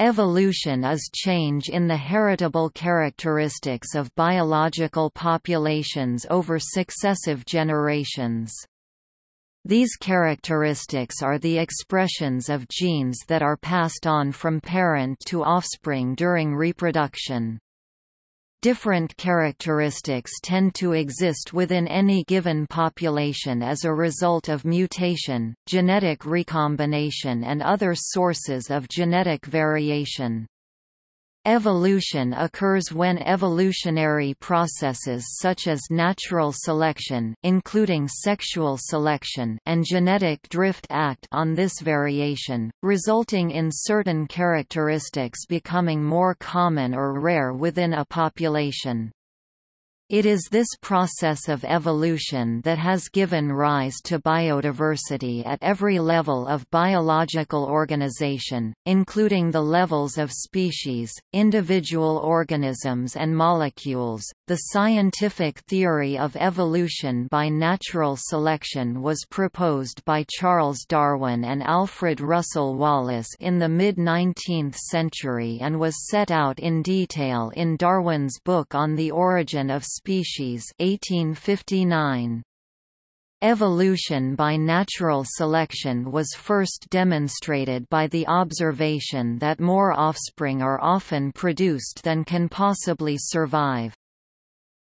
Evolution is change in the heritable characteristics of biological populations over successive generations. These characteristics are the expressions of genes that are passed on from parent to offspring during reproduction. Different characteristics tend to exist within any given population as a result of mutation, genetic recombination and other sources of genetic variation. Evolution occurs when evolutionary processes such as natural selection including sexual selection and genetic drift act on this variation, resulting in certain characteristics becoming more common or rare within a population. It is this process of evolution that has given rise to biodiversity at every level of biological organization, including the levels of species, individual organisms, and molecules. The scientific theory of evolution by natural selection was proposed by Charles Darwin and Alfred Russel Wallace in the mid 19th century and was set out in detail in Darwin's book On the Origin of Species 1859. Evolution by natural selection was first demonstrated by the observation that more offspring are often produced than can possibly survive.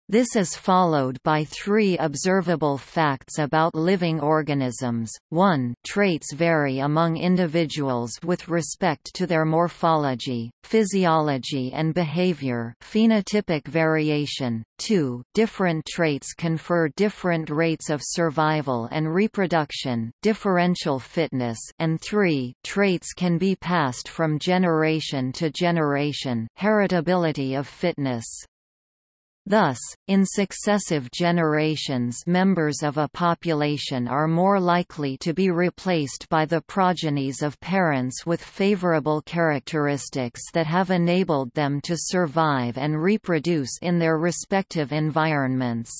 This is followed by three observable facts about living organisms. 1. Traits vary among individuals with respect to their morphology, physiology and behavior phenotypic variation. 2. Different traits confer different rates of survival and reproduction differential fitness and 3. Traits can be passed from generation to generation heritability of fitness. Thus, in successive generations members of a population are more likely to be replaced by the progenies of parents with favorable characteristics that have enabled them to survive and reproduce in their respective environments.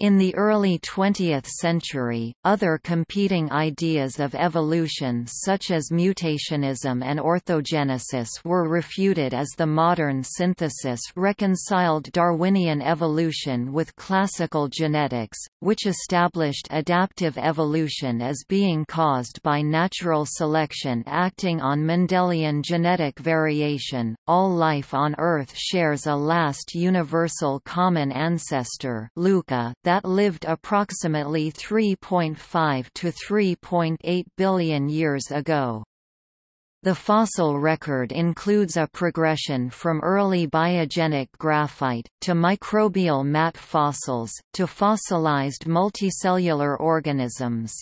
In the early 20th century, other competing ideas of evolution such as mutationism and orthogenesis were refuted as the modern synthesis reconciled Darwinian evolution with classical genetics, which established adaptive evolution as being caused by natural selection acting on Mendelian genetic variation. All life on Earth shares a last universal common ancestor Luca that lived approximately 3.5 to 3.8 billion years ago. The fossil record includes a progression from early biogenic graphite, to microbial mat fossils, to fossilized multicellular organisms.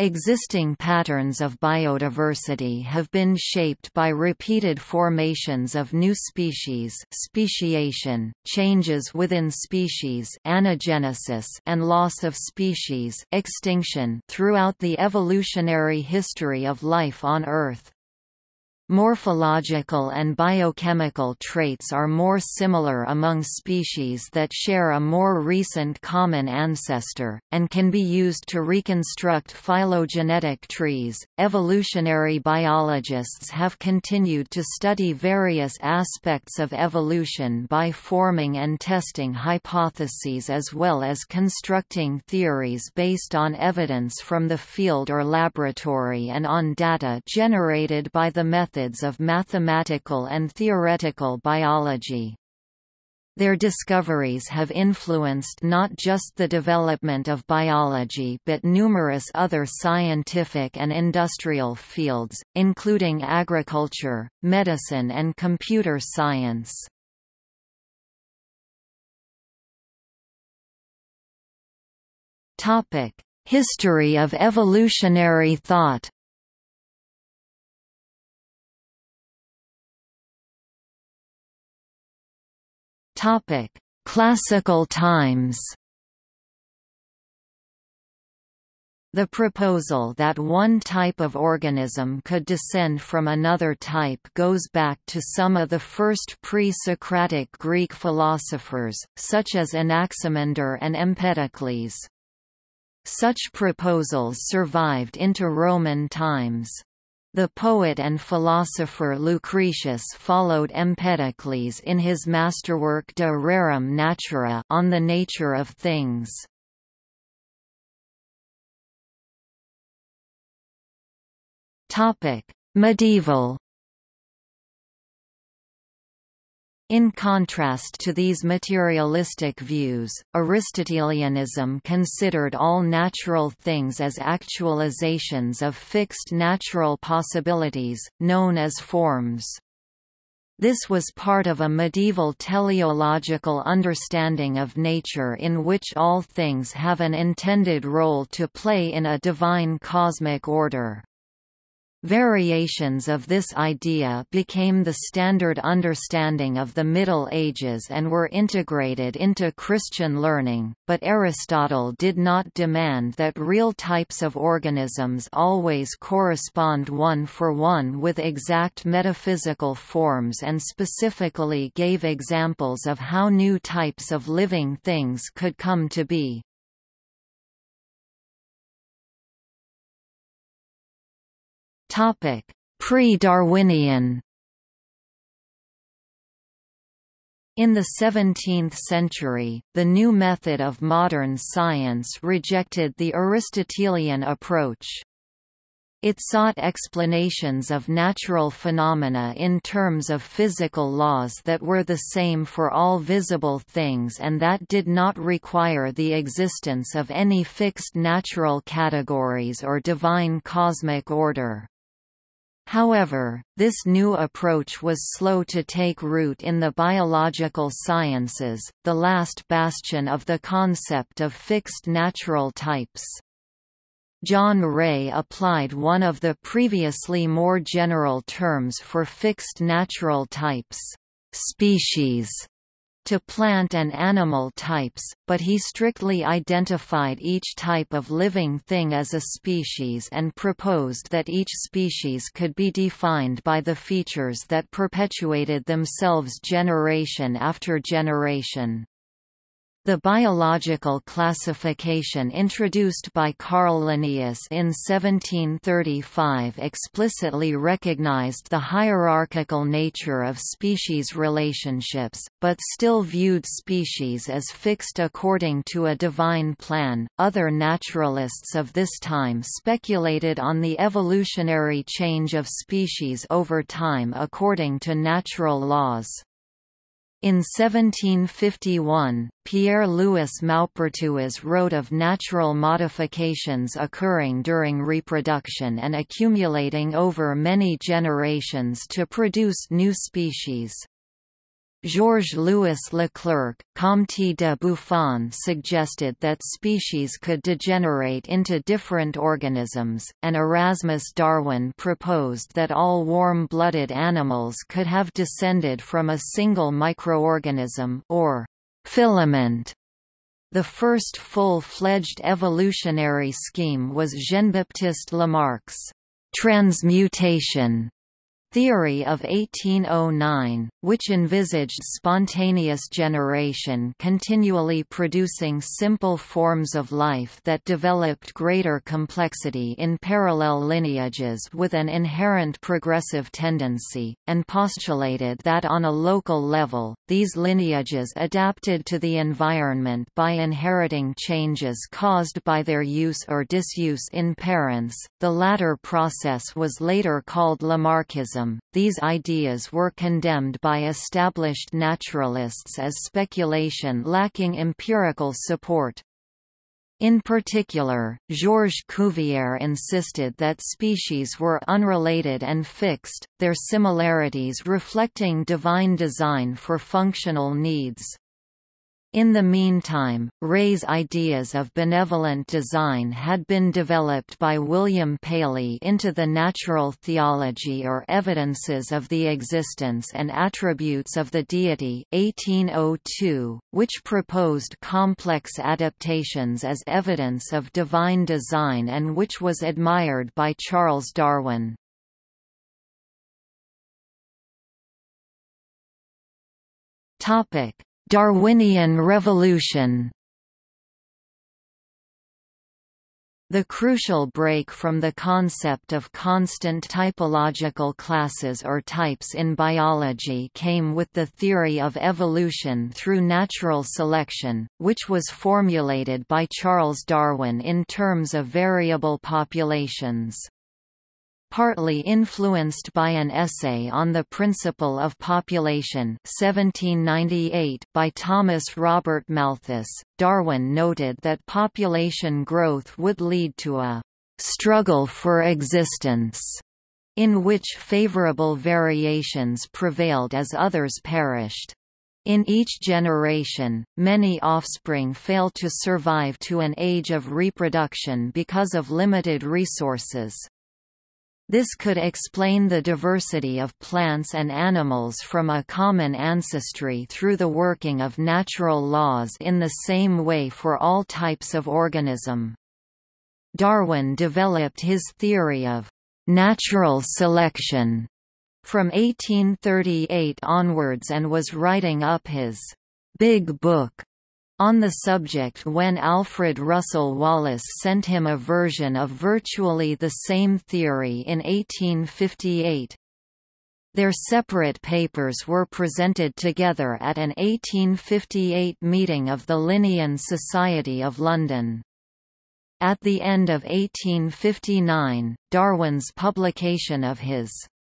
Existing patterns of biodiversity have been shaped by repeated formations of new species speciation, changes within species anagenesis, and loss of species extinction throughout the evolutionary history of life on Earth. Morphological and biochemical traits are more similar among species that share a more recent common ancestor, and can be used to reconstruct phylogenetic trees. Evolutionary biologists have continued to study various aspects of evolution by forming and testing hypotheses as well as constructing theories based on evidence from the field or laboratory and on data generated by the method methods of mathematical and theoretical biology. Their discoveries have influenced not just the development of biology but numerous other scientific and industrial fields, including agriculture, medicine and computer science. History of evolutionary thought Topic: Classical times. The proposal that one type of organism could descend from another type goes back to some of the first pre-Socratic Greek philosophers, such as Anaximander and Empedocles. Such proposals survived into Roman times. The poet and philosopher Lucretius followed Empedocles in his masterwork De Rerum Natura on the nature of things. Medieval In contrast to these materialistic views, Aristotelianism considered all natural things as actualizations of fixed natural possibilities, known as forms. This was part of a medieval teleological understanding of nature in which all things have an intended role to play in a divine cosmic order. Variations of this idea became the standard understanding of the Middle Ages and were integrated into Christian learning, but Aristotle did not demand that real types of organisms always correspond one for one with exact metaphysical forms and specifically gave examples of how new types of living things could come to be. Pre-Darwinian In the 17th century, the new method of modern science rejected the Aristotelian approach. It sought explanations of natural phenomena in terms of physical laws that were the same for all visible things and that did not require the existence of any fixed natural categories or divine cosmic order. However, this new approach was slow to take root in the biological sciences, the last bastion of the concept of fixed natural types. John Ray applied one of the previously more general terms for fixed natural types, species, to plant and animal types, but he strictly identified each type of living thing as a species and proposed that each species could be defined by the features that perpetuated themselves generation after generation. The biological classification introduced by Carl Linnaeus in 1735 explicitly recognized the hierarchical nature of species relationships, but still viewed species as fixed according to a divine plan. Other naturalists of this time speculated on the evolutionary change of species over time according to natural laws. In 1751, Pierre-Louis Maupertuis wrote of natural modifications occurring during reproduction and accumulating over many generations to produce new species. Georges-Louis Leclerc, Comte de Buffon suggested that species could degenerate into different organisms, and Erasmus Darwin proposed that all warm-blooded animals could have descended from a single microorganism or filament. The first full-fledged evolutionary scheme was Jean-Baptiste Lamarck's transmutation theory of 1809, which envisaged spontaneous generation continually producing simple forms of life that developed greater complexity in parallel lineages with an inherent progressive tendency, and postulated that on a local level, these lineages adapted to the environment by inheriting changes caused by their use or disuse in parents. The latter process was later called Lamarckism these ideas were condemned by established naturalists as speculation lacking empirical support. In particular, Georges Cuvier insisted that species were unrelated and fixed, their similarities reflecting divine design for functional needs. In the meantime, Ray's ideas of benevolent design had been developed by William Paley into the natural theology or evidences of the existence and attributes of the deity 1802, which proposed complex adaptations as evidence of divine design and which was admired by Charles Darwin. Topic Darwinian Revolution. The crucial break from the concept of constant typological classes or types in biology came with the theory of evolution through natural selection, which was formulated by Charles Darwin in terms of variable populations partly influenced by an essay on the principle of population 1798 by Thomas Robert Malthus, Darwin noted that population growth would lead to a «struggle for existence» in which favorable variations prevailed as others perished. In each generation, many offspring fail to survive to an age of reproduction because of limited resources. This could explain the diversity of plants and animals from a common ancestry through the working of natural laws in the same way for all types of organism. Darwin developed his theory of natural selection from 1838 onwards and was writing up his Big Book on the subject when Alfred Russel Wallace sent him a version of virtually the same theory in 1858. Their separate papers were presented together at an 1858 meeting of the Linnean Society of London. At the end of 1859, Darwin's publication of his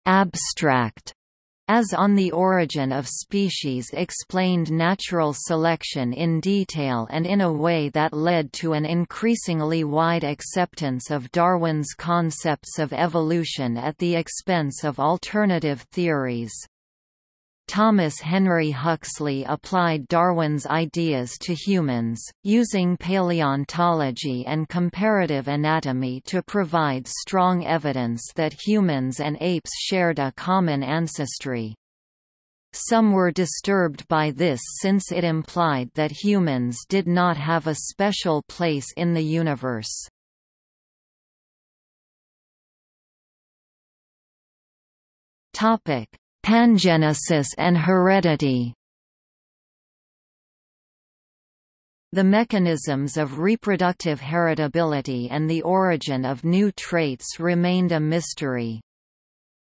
«abstract» as on the origin of species explained natural selection in detail and in a way that led to an increasingly wide acceptance of Darwin's concepts of evolution at the expense of alternative theories. Thomas Henry Huxley applied Darwin's ideas to humans, using paleontology and comparative anatomy to provide strong evidence that humans and apes shared a common ancestry. Some were disturbed by this since it implied that humans did not have a special place in the universe. Topic: Pangenesis and heredity The mechanisms of reproductive heritability and the origin of new traits remained a mystery.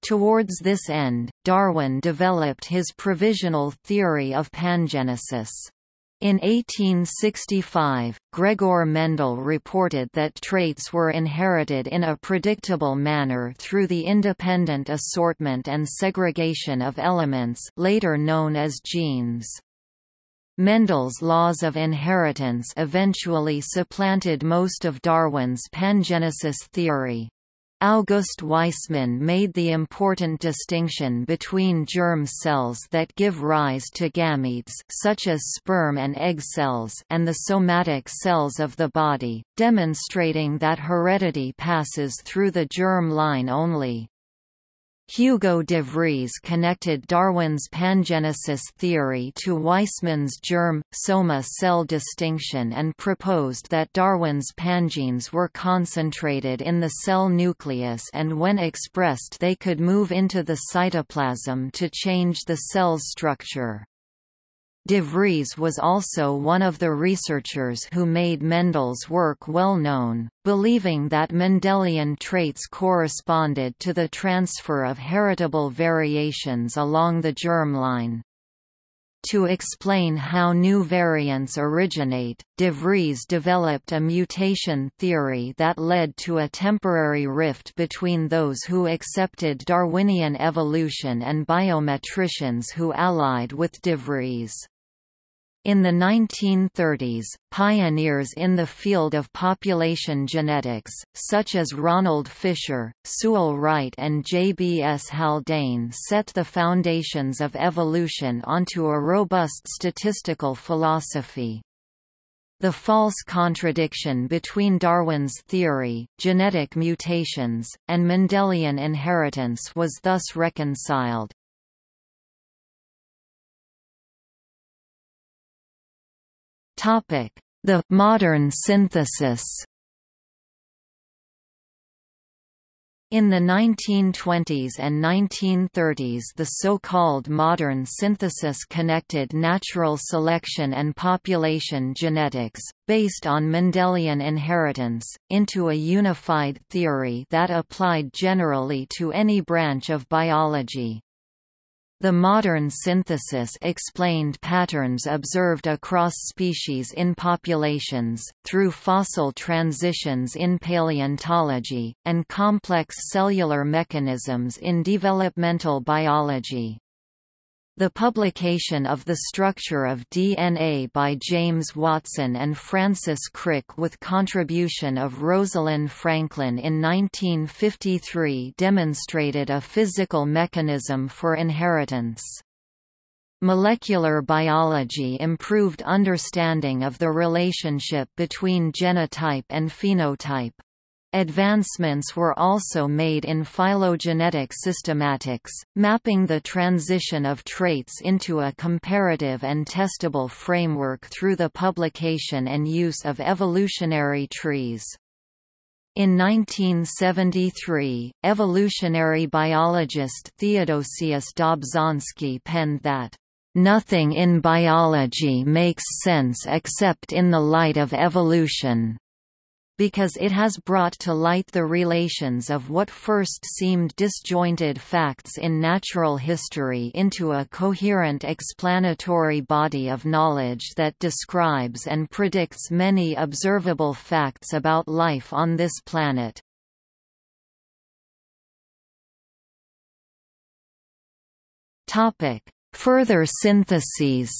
Towards this end, Darwin developed his provisional theory of pangenesis. In 1865, Gregor Mendel reported that traits were inherited in a predictable manner through the independent assortment and segregation of elements later known as genes. Mendel's laws of inheritance eventually supplanted most of Darwin's pangenesis theory. August Weismann made the important distinction between germ cells that give rise to gametes such as sperm and egg cells and the somatic cells of the body, demonstrating that heredity passes through the germ line only. Hugo de Vries connected Darwin's pangenesis theory to Weismann's germ-soma cell distinction and proposed that Darwin's pangenes were concentrated in the cell nucleus and when expressed they could move into the cytoplasm to change the cell's structure. De Vries was also one of the researchers who made Mendel's work well known, believing that Mendelian traits corresponded to the transfer of heritable variations along the germline. To explain how new variants originate, de Vries developed a mutation theory that led to a temporary rift between those who accepted Darwinian evolution and biometricians who allied with de Vries. In the 1930s, pioneers in the field of population genetics, such as Ronald Fisher, Sewell Wright and J. B. S. Haldane set the foundations of evolution onto a robust statistical philosophy. The false contradiction between Darwin's theory, genetic mutations, and Mendelian inheritance was thus reconciled. The modern synthesis In the 1920s and 1930s the so-called modern synthesis connected natural selection and population genetics, based on Mendelian inheritance, into a unified theory that applied generally to any branch of biology. The modern synthesis explained patterns observed across species in populations, through fossil transitions in paleontology, and complex cellular mechanisms in developmental biology. The publication of The Structure of DNA by James Watson and Francis Crick with contribution of Rosalind Franklin in 1953 demonstrated a physical mechanism for inheritance. Molecular biology improved understanding of the relationship between genotype and phenotype. Advancements were also made in phylogenetic systematics, mapping the transition of traits into a comparative and testable framework through the publication and use of evolutionary trees. In 1973, evolutionary biologist Theodosius Dobzhansky penned that, "...nothing in biology makes sense except in the light of evolution." Because it has brought to light the relations of what first seemed disjointed facts in natural history into a coherent explanatory body of knowledge that describes and predicts many observable facts about life on this planet. Further syntheses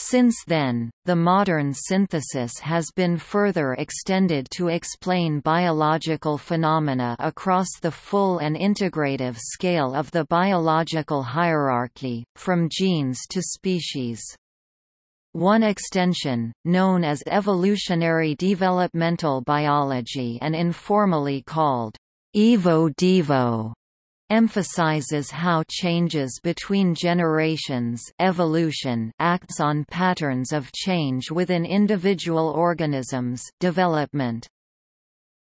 Since then, the modern synthesis has been further extended to explain biological phenomena across the full and integrative scale of the biological hierarchy, from genes to species. One extension, known as evolutionary developmental biology and informally called Evo-Devo, emphasizes how changes between generations evolution acts on patterns of change within individual organisms development.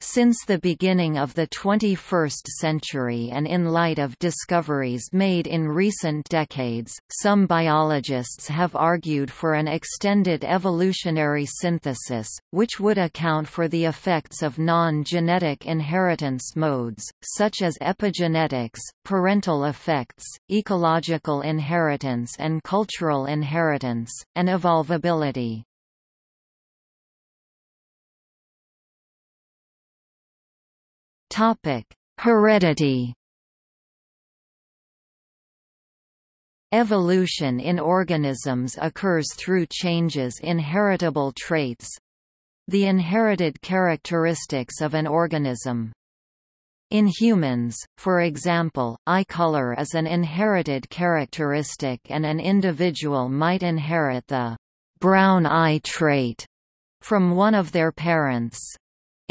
Since the beginning of the 21st century and in light of discoveries made in recent decades, some biologists have argued for an extended evolutionary synthesis, which would account for the effects of non-genetic inheritance modes, such as epigenetics, parental effects, ecological inheritance and cultural inheritance, and evolvability. Heredity. Evolution in organisms occurs through changes in heritable traits the inherited characteristics of an organism. In humans, for example, eye color is an inherited characteristic and an individual might inherit the brown eye trait from one of their parents.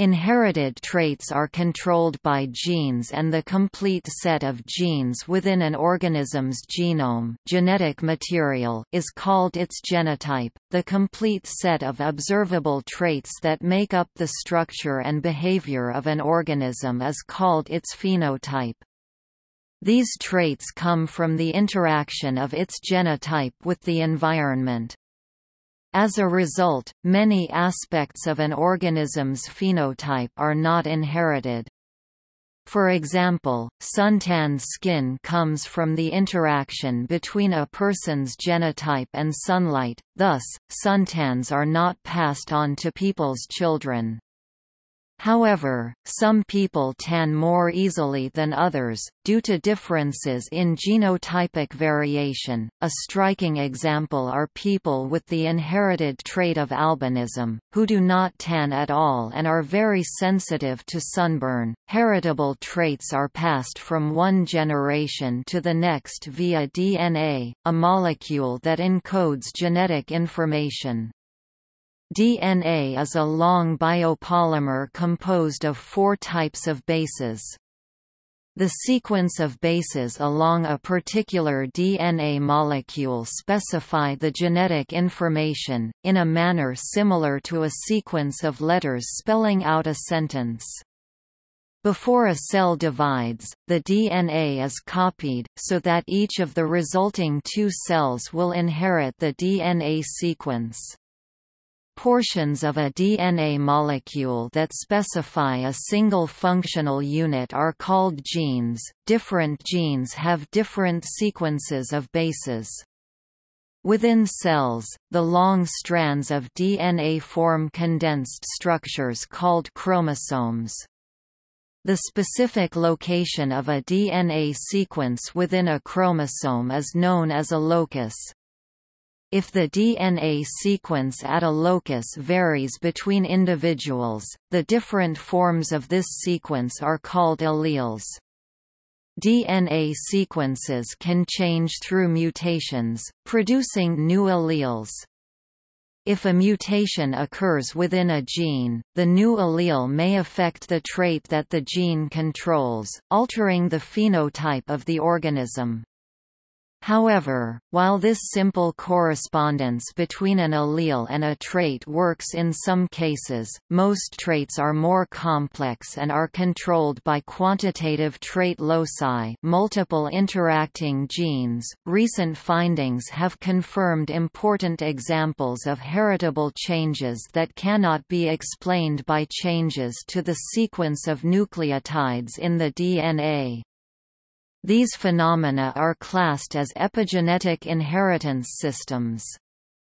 Inherited traits are controlled by genes and the complete set of genes within an organism's genome genetic material is called its genotype, the complete set of observable traits that make up the structure and behavior of an organism is called its phenotype. These traits come from the interaction of its genotype with the environment. As a result, many aspects of an organism's phenotype are not inherited. For example, suntanned skin comes from the interaction between a person's genotype and sunlight, thus, suntans are not passed on to people's children. However, some people tan more easily than others, due to differences in genotypic variation. A striking example are people with the inherited trait of albinism, who do not tan at all and are very sensitive to sunburn. Heritable traits are passed from one generation to the next via DNA, a molecule that encodes genetic information. DNA is a long biopolymer composed of four types of bases. The sequence of bases along a particular DNA molecule specify the genetic information, in a manner similar to a sequence of letters spelling out a sentence. Before a cell divides, the DNA is copied, so that each of the resulting two cells will inherit the DNA sequence. Portions of a DNA molecule that specify a single functional unit are called genes. Different genes have different sequences of bases. Within cells, the long strands of DNA form condensed structures called chromosomes. The specific location of a DNA sequence within a chromosome is known as a locus. If the DNA sequence at a locus varies between individuals, the different forms of this sequence are called alleles. DNA sequences can change through mutations, producing new alleles. If a mutation occurs within a gene, the new allele may affect the trait that the gene controls, altering the phenotype of the organism. However, while this simple correspondence between an allele and a trait works in some cases, most traits are more complex and are controlled by quantitative trait loci, multiple interacting genes. Recent findings have confirmed important examples of heritable changes that cannot be explained by changes to the sequence of nucleotides in the DNA. These phenomena are classed as epigenetic inheritance systems.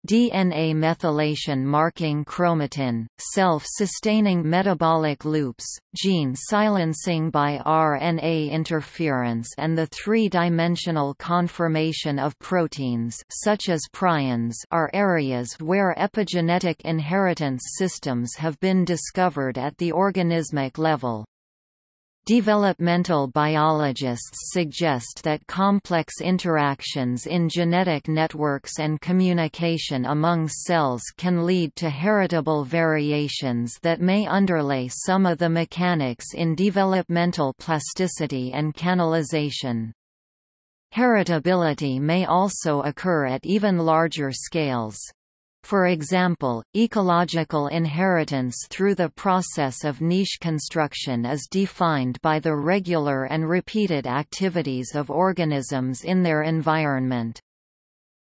DNA methylation marking chromatin, self-sustaining metabolic loops, gene silencing by RNA interference and the three-dimensional conformation of proteins such as prions are areas where epigenetic inheritance systems have been discovered at the organismic level. Developmental biologists suggest that complex interactions in genetic networks and communication among cells can lead to heritable variations that may underlay some of the mechanics in developmental plasticity and canalization. Heritability may also occur at even larger scales. For example, ecological inheritance through the process of niche construction is defined by the regular and repeated activities of organisms in their environment.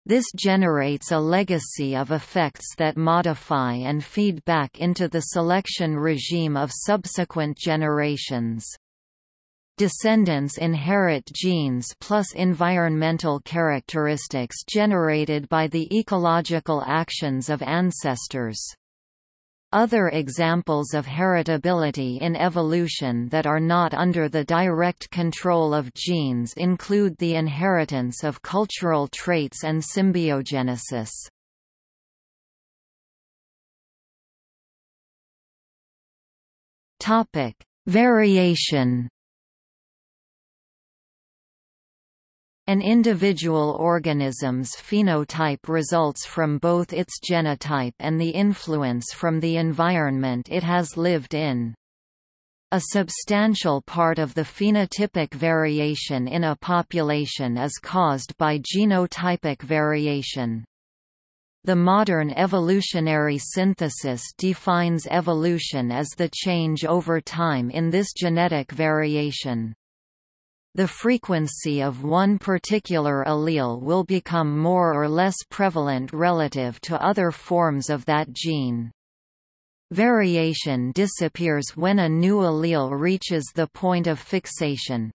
This generates a legacy of effects that modify and feed back into the selection regime of subsequent generations. Descendants inherit genes plus environmental characteristics generated by the ecological actions of ancestors. Other examples of heritability in evolution that are not under the direct control of genes include the inheritance of cultural traits and symbiogenesis. Variation An individual organism's phenotype results from both its genotype and the influence from the environment it has lived in. A substantial part of the phenotypic variation in a population is caused by genotypic variation. The modern evolutionary synthesis defines evolution as the change over time in this genetic variation the frequency of one particular allele will become more or less prevalent relative to other forms of that gene. Variation disappears when a new allele reaches the point of fixation.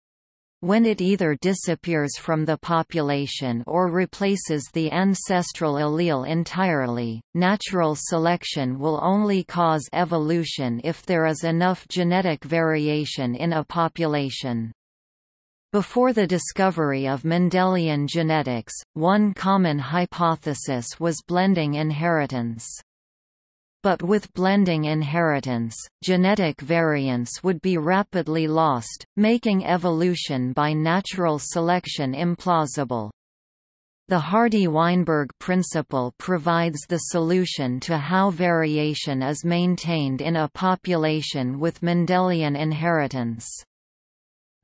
When it either disappears from the population or replaces the ancestral allele entirely, natural selection will only cause evolution if there is enough genetic variation in a population. Before the discovery of Mendelian genetics, one common hypothesis was blending inheritance. But with blending inheritance, genetic variance would be rapidly lost, making evolution by natural selection implausible. The Hardy-Weinberg principle provides the solution to how variation is maintained in a population with Mendelian inheritance.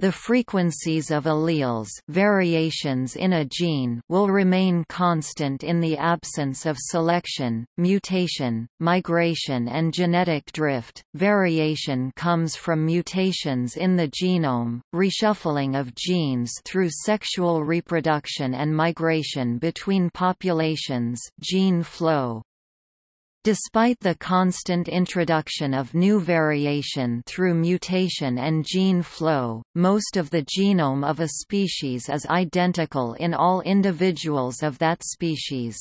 The frequencies of alleles variations in a gene will remain constant in the absence of selection, mutation, migration and genetic drift. Variation comes from mutations in the genome, reshuffling of genes through sexual reproduction and migration between populations gene flow. Despite the constant introduction of new variation through mutation and gene flow, most of the genome of a species is identical in all individuals of that species.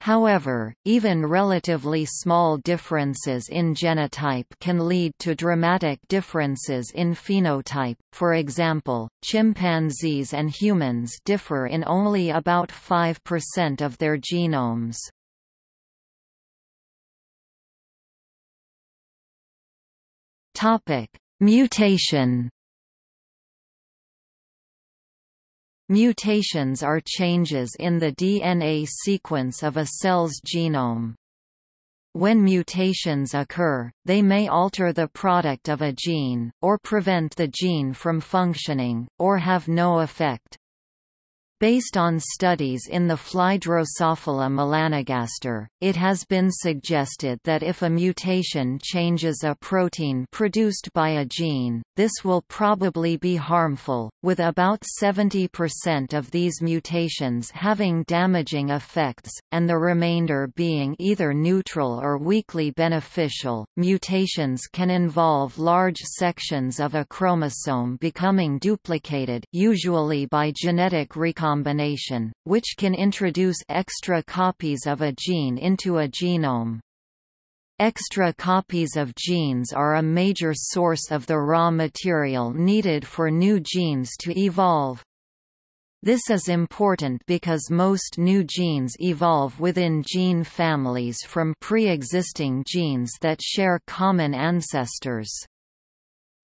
However, even relatively small differences in genotype can lead to dramatic differences in phenotype, for example, chimpanzees and humans differ in only about 5% of their genomes. Topic: Mutation. Mutations are changes in the DNA sequence of a cell's genome. When mutations occur, they may alter the product of a gene, or prevent the gene from functioning, or have no effect. Based on studies in the fly Drosophila melanogaster, it has been suggested that if a mutation changes a protein produced by a gene, this will probably be harmful, with about 70% of these mutations having damaging effects, and the remainder being either neutral or weakly beneficial. Mutations can involve large sections of a chromosome becoming duplicated, usually by genetic recombination recombination, which can introduce extra copies of a gene into a genome. Extra copies of genes are a major source of the raw material needed for new genes to evolve. This is important because most new genes evolve within gene families from pre-existing genes that share common ancestors.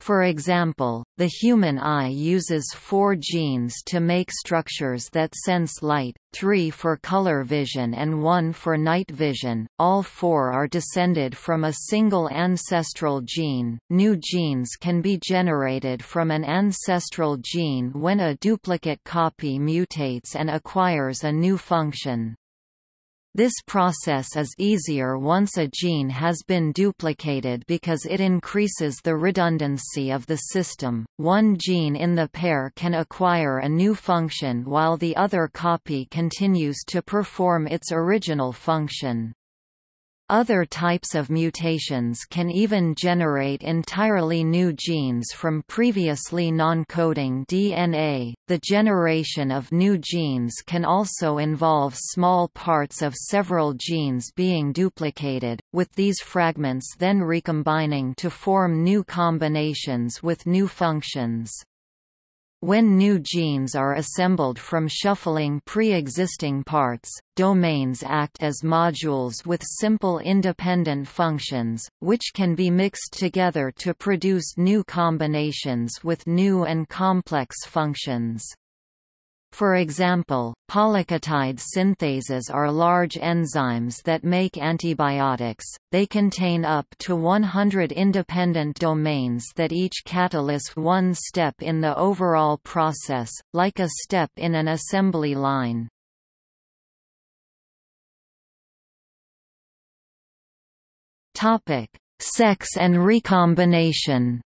For example, the human eye uses four genes to make structures that sense light, three for color vision and one for night vision. All four are descended from a single ancestral gene. New genes can be generated from an ancestral gene when a duplicate copy mutates and acquires a new function. This process is easier once a gene has been duplicated because it increases the redundancy of the system. One gene in the pair can acquire a new function while the other copy continues to perform its original function. Other types of mutations can even generate entirely new genes from previously non-coding DNA. The generation of new genes can also involve small parts of several genes being duplicated, with these fragments then recombining to form new combinations with new functions. When new genes are assembled from shuffling pre-existing parts, domains act as modules with simple independent functions, which can be mixed together to produce new combinations with new and complex functions. For example, polyketide synthases are large enzymes that make antibiotics. They contain up to 100 independent domains that each catalyse one step in the overall process, like a step in an assembly line. Topic: Sex and recombination.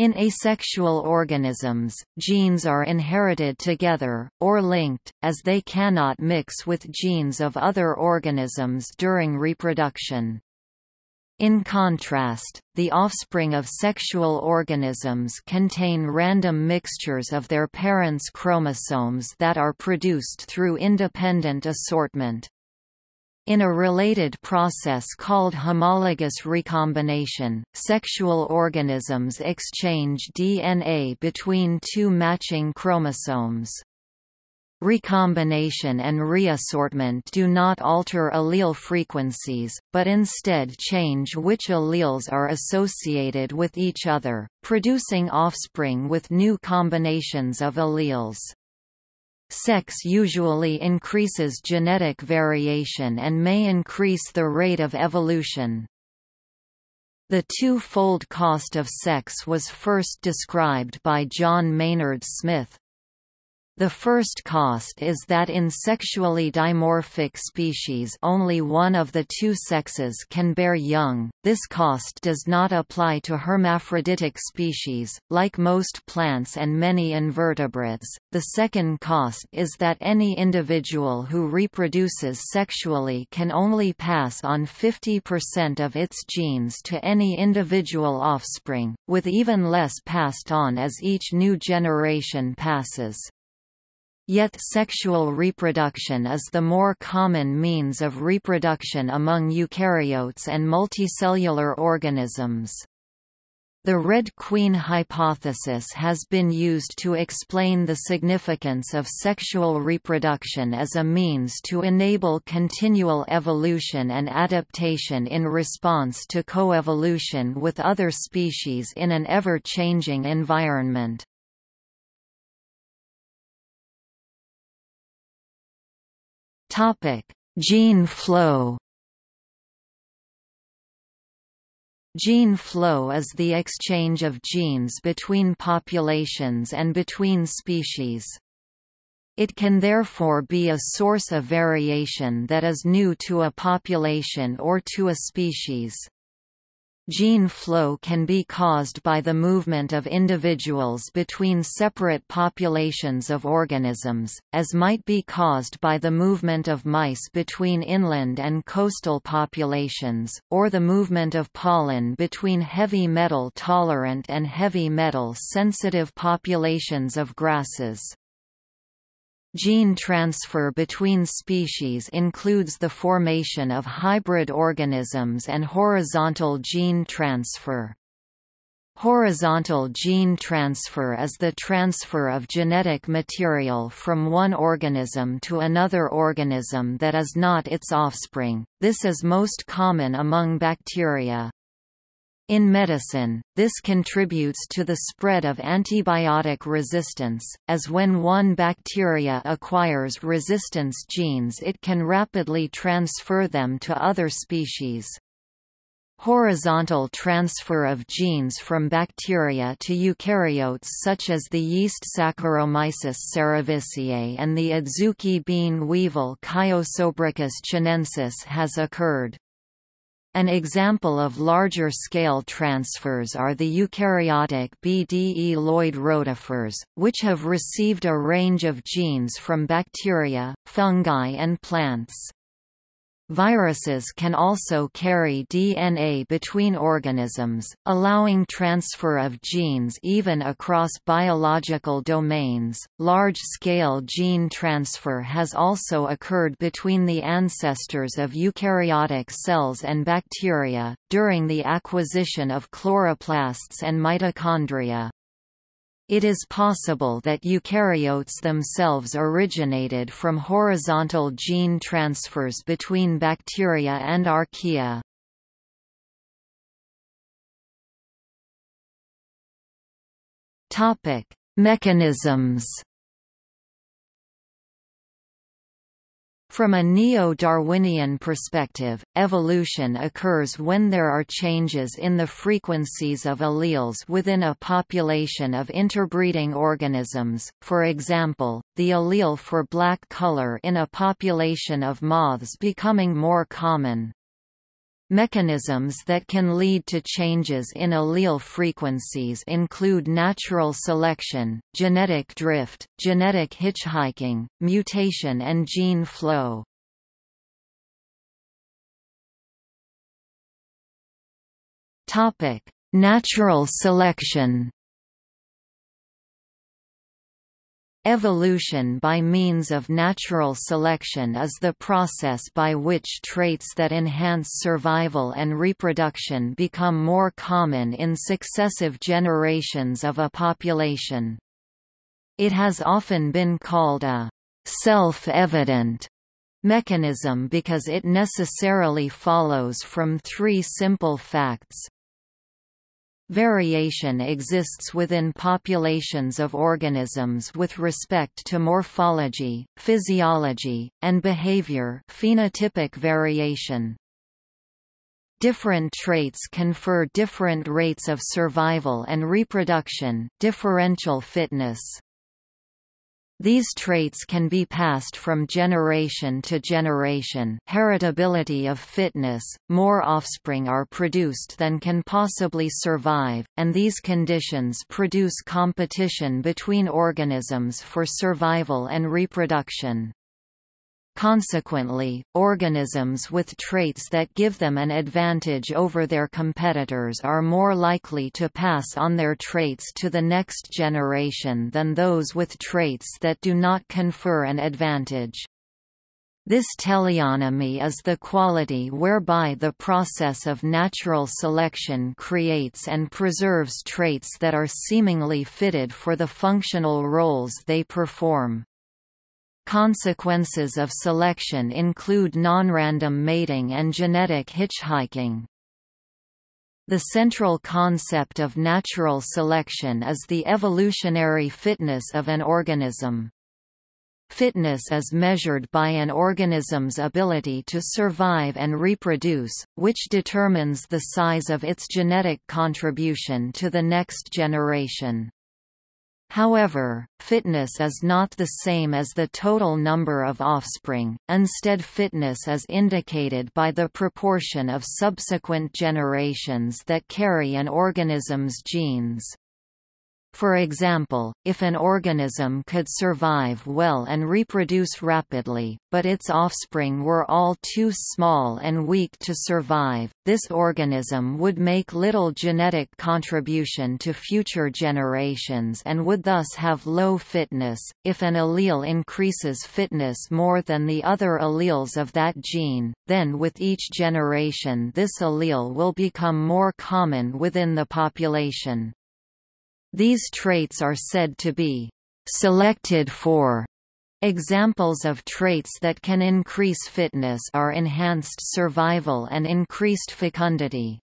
In asexual organisms, genes are inherited together, or linked, as they cannot mix with genes of other organisms during reproduction. In contrast, the offspring of sexual organisms contain random mixtures of their parents' chromosomes that are produced through independent assortment. In a related process called homologous recombination, sexual organisms exchange DNA between two matching chromosomes. Recombination and reassortment do not alter allele frequencies, but instead change which alleles are associated with each other, producing offspring with new combinations of alleles. Sex usually increases genetic variation and may increase the rate of evolution. The two-fold cost of sex was first described by John Maynard Smith, the first cost is that in sexually dimorphic species only one of the two sexes can bear young. This cost does not apply to hermaphroditic species, like most plants and many invertebrates. The second cost is that any individual who reproduces sexually can only pass on 50% of its genes to any individual offspring, with even less passed on as each new generation passes. Yet sexual reproduction is the more common means of reproduction among eukaryotes and multicellular organisms. The Red Queen hypothesis has been used to explain the significance of sexual reproduction as a means to enable continual evolution and adaptation in response to coevolution with other species in an ever-changing environment. Topic: Gene flow. Gene flow is the exchange of genes between populations and between species. It can therefore be a source of variation that is new to a population or to a species. Gene flow can be caused by the movement of individuals between separate populations of organisms, as might be caused by the movement of mice between inland and coastal populations, or the movement of pollen between heavy metal tolerant and heavy metal sensitive populations of grasses. Gene transfer between species includes the formation of hybrid organisms and horizontal gene transfer. Horizontal gene transfer is the transfer of genetic material from one organism to another organism that is not its offspring, this is most common among bacteria. In medicine, this contributes to the spread of antibiotic resistance, as when one bacteria acquires resistance genes it can rapidly transfer them to other species. Horizontal transfer of genes from bacteria to eukaryotes such as the yeast Saccharomyces cerevisiae and the adzuki bean weevil Callosobruchus chinensis has occurred. An example of larger-scale transfers are the eukaryotic bdelloid rotifers, which have received a range of genes from bacteria, fungi and plants. Viruses can also carry DNA between organisms, allowing transfer of genes even across biological domains. Large scale gene transfer has also occurred between the ancestors of eukaryotic cells and bacteria, during the acquisition of chloroplasts and mitochondria. It is possible that eukaryotes themselves originated from horizontal gene transfers between bacteria and archaea. Mechanisms From a neo-Darwinian perspective, evolution occurs when there are changes in the frequencies of alleles within a population of interbreeding organisms, for example, the allele for black color in a population of moths becoming more common. Mechanisms that can lead to changes in allele frequencies include natural selection, genetic drift, genetic hitchhiking, mutation and gene flow. Natural selection Evolution by means of natural selection is the process by which traits that enhance survival and reproduction become more common in successive generations of a population. It has often been called a self-evident mechanism because it necessarily follows from three simple facts. Variation exists within populations of organisms with respect to morphology, physiology, and behavior phenotypic variation. Different traits confer different rates of survival and reproduction differential fitness. These traits can be passed from generation to generation heritability of fitness, more offspring are produced than can possibly survive, and these conditions produce competition between organisms for survival and reproduction. Consequently, organisms with traits that give them an advantage over their competitors are more likely to pass on their traits to the next generation than those with traits that do not confer an advantage. This teleonomy is the quality whereby the process of natural selection creates and preserves traits that are seemingly fitted for the functional roles they perform. Consequences of selection include nonrandom mating and genetic hitchhiking. The central concept of natural selection is the evolutionary fitness of an organism. Fitness is measured by an organism's ability to survive and reproduce, which determines the size of its genetic contribution to the next generation. However, fitness is not the same as the total number of offspring, instead fitness is indicated by the proportion of subsequent generations that carry an organism's genes. For example, if an organism could survive well and reproduce rapidly, but its offspring were all too small and weak to survive, this organism would make little genetic contribution to future generations and would thus have low fitness. If an allele increases fitness more than the other alleles of that gene, then with each generation this allele will become more common within the population. These traits are said to be selected for. Examples of traits that can increase fitness are enhanced survival and increased fecundity.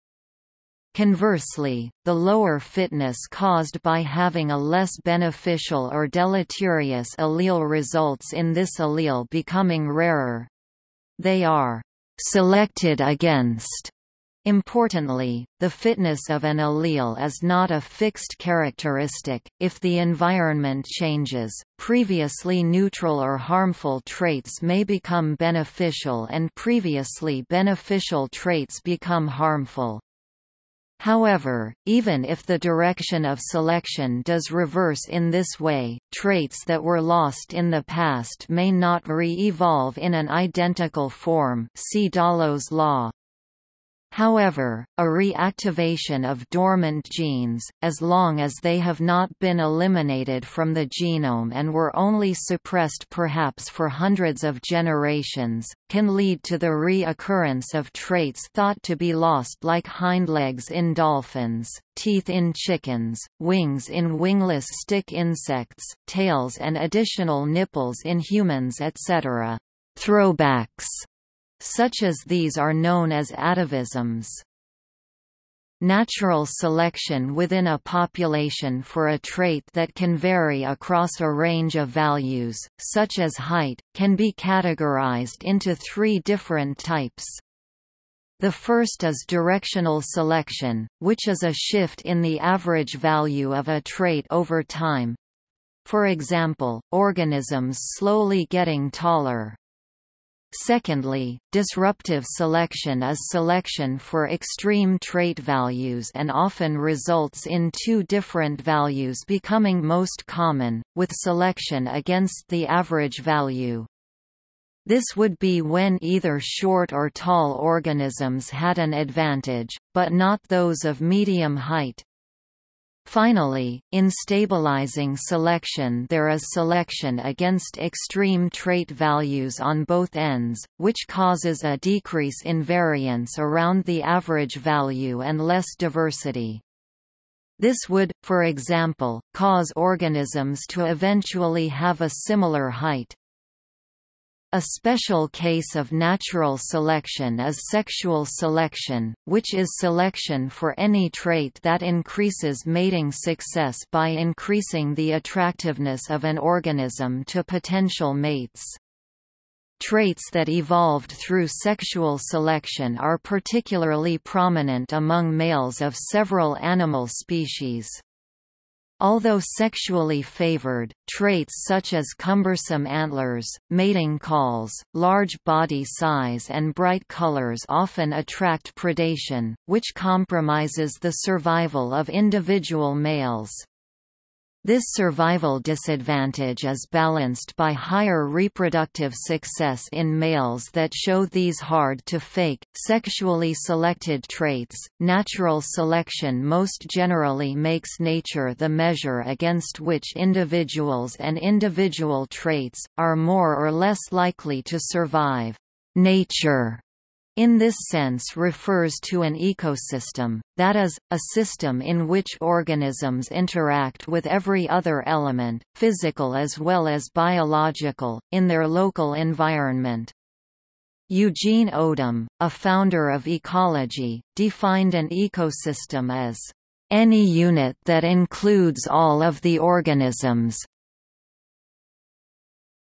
Conversely, the lower fitness caused by having a less beneficial or deleterious allele results in this allele becoming rarer. They are selected against Importantly, the fitness of an allele is not a fixed characteristic. If the environment changes, previously neutral or harmful traits may become beneficial and previously beneficial traits become harmful. However, even if the direction of selection does reverse in this way, traits that were lost in the past may not re-evolve in an identical form see Dollo's law. However, a reactivation of dormant genes, as long as they have not been eliminated from the genome and were only suppressed perhaps for hundreds of generations, can lead to the reoccurrence of traits thought to be lost like hindlegs in dolphins, teeth in chickens, wings in wingless stick insects, tails and additional nipples in humans etc. Throwbacks such as these are known as atavisms. Natural selection within a population for a trait that can vary across a range of values, such as height, can be categorized into three different types. The first is directional selection, which is a shift in the average value of a trait over time. For example, organisms slowly getting taller, Secondly, disruptive selection is selection for extreme trait values and often results in two different values becoming most common, with selection against the average value. This would be when either short or tall organisms had an advantage, but not those of medium height, Finally, in stabilizing selection there is selection against extreme trait values on both ends, which causes a decrease in variance around the average value and less diversity. This would, for example, cause organisms to eventually have a similar height, a special case of natural selection is sexual selection, which is selection for any trait that increases mating success by increasing the attractiveness of an organism to potential mates. Traits that evolved through sexual selection are particularly prominent among males of several animal species. Although sexually favored, traits such as cumbersome antlers, mating calls, large body size and bright colors often attract predation, which compromises the survival of individual males. This survival disadvantage is balanced by higher reproductive success in males that show these hard to fake, sexually selected traits. Natural selection most generally makes nature the measure against which individuals and individual traits are more or less likely to survive. Nature in this sense refers to an ecosystem, that is, a system in which organisms interact with every other element, physical as well as biological, in their local environment. Eugene Odum, a founder of ecology, defined an ecosystem as any unit that includes all of the organisms,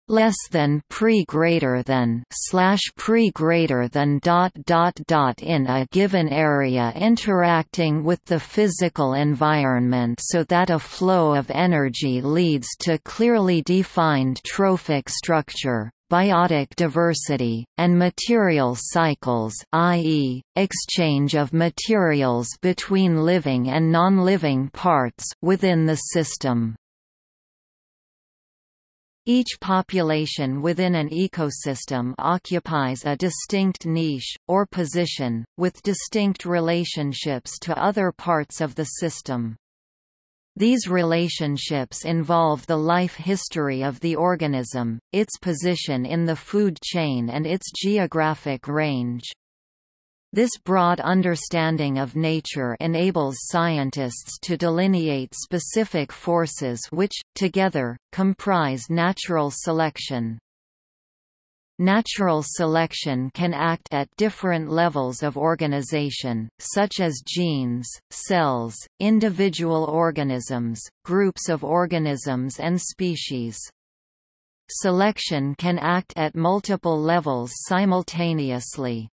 less than pre greater than slash pre greater than dot dot dot in a given area interacting with the physical environment so that a flow of energy leads to clearly defined trophic structure biotic diversity, and material cycles i.e., exchange of materials between living and non-living parts within the system. Each population within an ecosystem occupies a distinct niche, or position, with distinct relationships to other parts of the system. These relationships involve the life history of the organism, its position in the food chain and its geographic range. This broad understanding of nature enables scientists to delineate specific forces which, together, comprise natural selection. Natural selection can act at different levels of organization, such as genes, cells, individual organisms, groups of organisms and species. Selection can act at multiple levels simultaneously.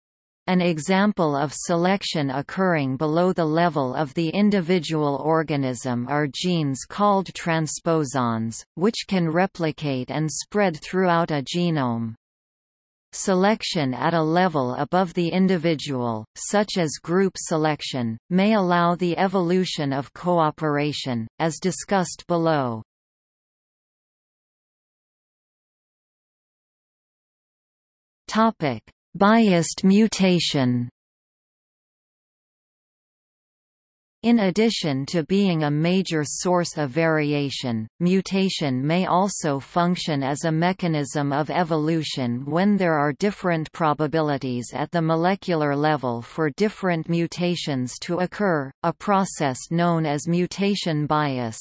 An example of selection occurring below the level of the individual organism are genes called transposons, which can replicate and spread throughout a genome. Selection at a level above the individual, such as group selection, may allow the evolution of cooperation, as discussed below. Topic: Biased mutation In addition to being a major source of variation, mutation may also function as a mechanism of evolution when there are different probabilities at the molecular level for different mutations to occur, a process known as mutation bias.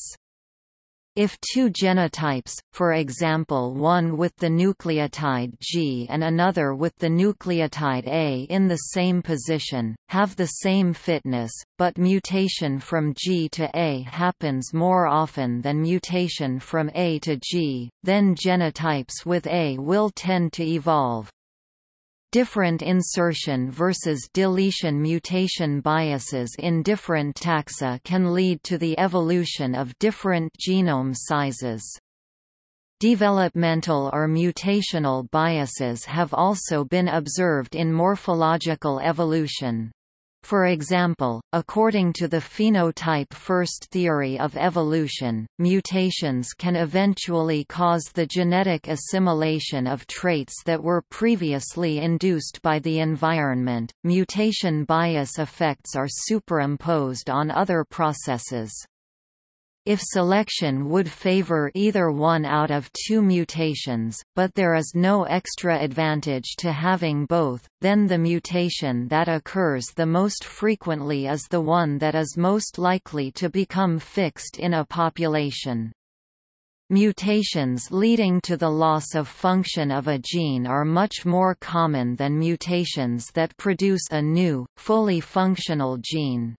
If two genotypes, for example one with the nucleotide G and another with the nucleotide A in the same position, have the same fitness, but mutation from G to A happens more often than mutation from A to G, then genotypes with A will tend to evolve. Different insertion versus deletion mutation biases in different taxa can lead to the evolution of different genome sizes. Developmental or mutational biases have also been observed in morphological evolution. For example, according to the phenotype-first theory of evolution, mutations can eventually cause the genetic assimilation of traits that were previously induced by the environment. Mutation bias effects are superimposed on other processes. If selection would favor either one out of two mutations, but there is no extra advantage to having both, then the mutation that occurs the most frequently is the one that is most likely to become fixed in a population. Mutations leading to the loss of function of a gene are much more common than mutations that produce a new, fully functional gene.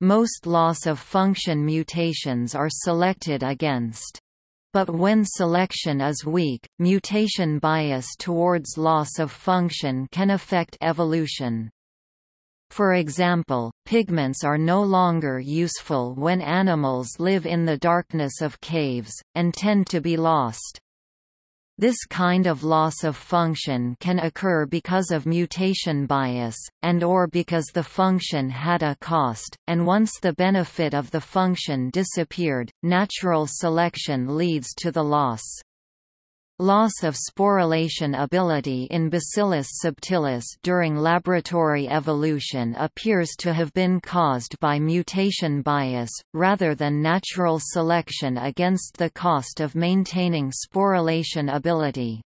Most loss-of-function mutations are selected against. but when selection is weak, mutation bias towards loss of function can affect evolution. For example, pigments are no longer useful when animals live in the darkness of caves, and tend to be lost. This kind of loss of function can occur because of mutation bias, and or because the function had a cost, and once the benefit of the function disappeared, natural selection leads to the loss. Loss of sporulation ability in Bacillus subtilis during laboratory evolution appears to have been caused by mutation bias, rather than natural selection against the cost of maintaining sporulation ability.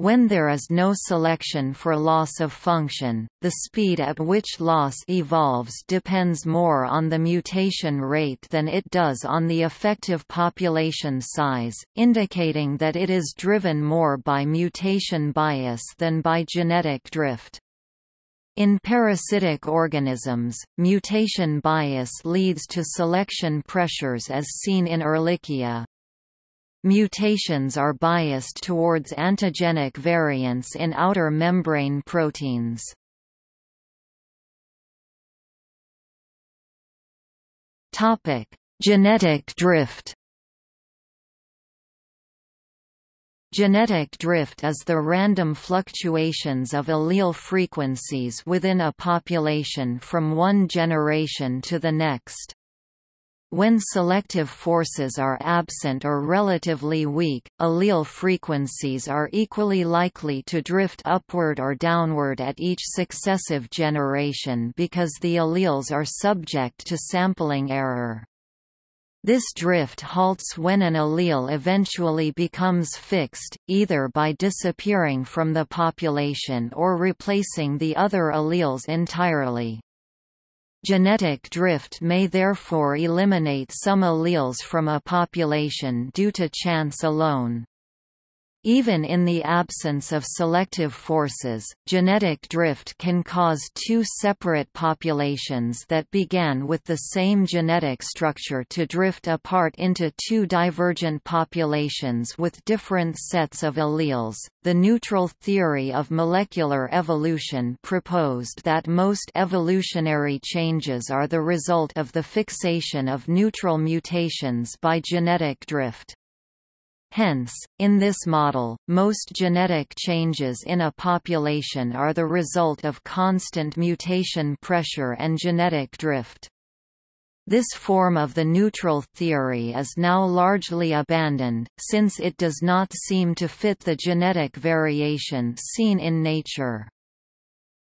When there is no selection for loss of function, the speed at which loss evolves depends more on the mutation rate than it does on the effective population size, indicating that it is driven more by mutation bias than by genetic drift. In parasitic organisms, mutation bias leads to selection pressures as seen in Ehrlichia. Mutations are biased towards antigenic variants in outer membrane proteins. Topic: Genetic drift. Genetic drift is the random fluctuations of allele frequencies within a population from one generation to the next. When selective forces are absent or relatively weak, allele frequencies are equally likely to drift upward or downward at each successive generation because the alleles are subject to sampling error. This drift halts when an allele eventually becomes fixed, either by disappearing from the population or replacing the other alleles entirely. Genetic drift may therefore eliminate some alleles from a population due to chance alone. Even in the absence of selective forces, genetic drift can cause two separate populations that began with the same genetic structure to drift apart into two divergent populations with different sets of alleles. The neutral theory of molecular evolution proposed that most evolutionary changes are the result of the fixation of neutral mutations by genetic drift. Hence, in this model, most genetic changes in a population are the result of constant mutation pressure and genetic drift. This form of the neutral theory is now largely abandoned, since it does not seem to fit the genetic variation seen in nature.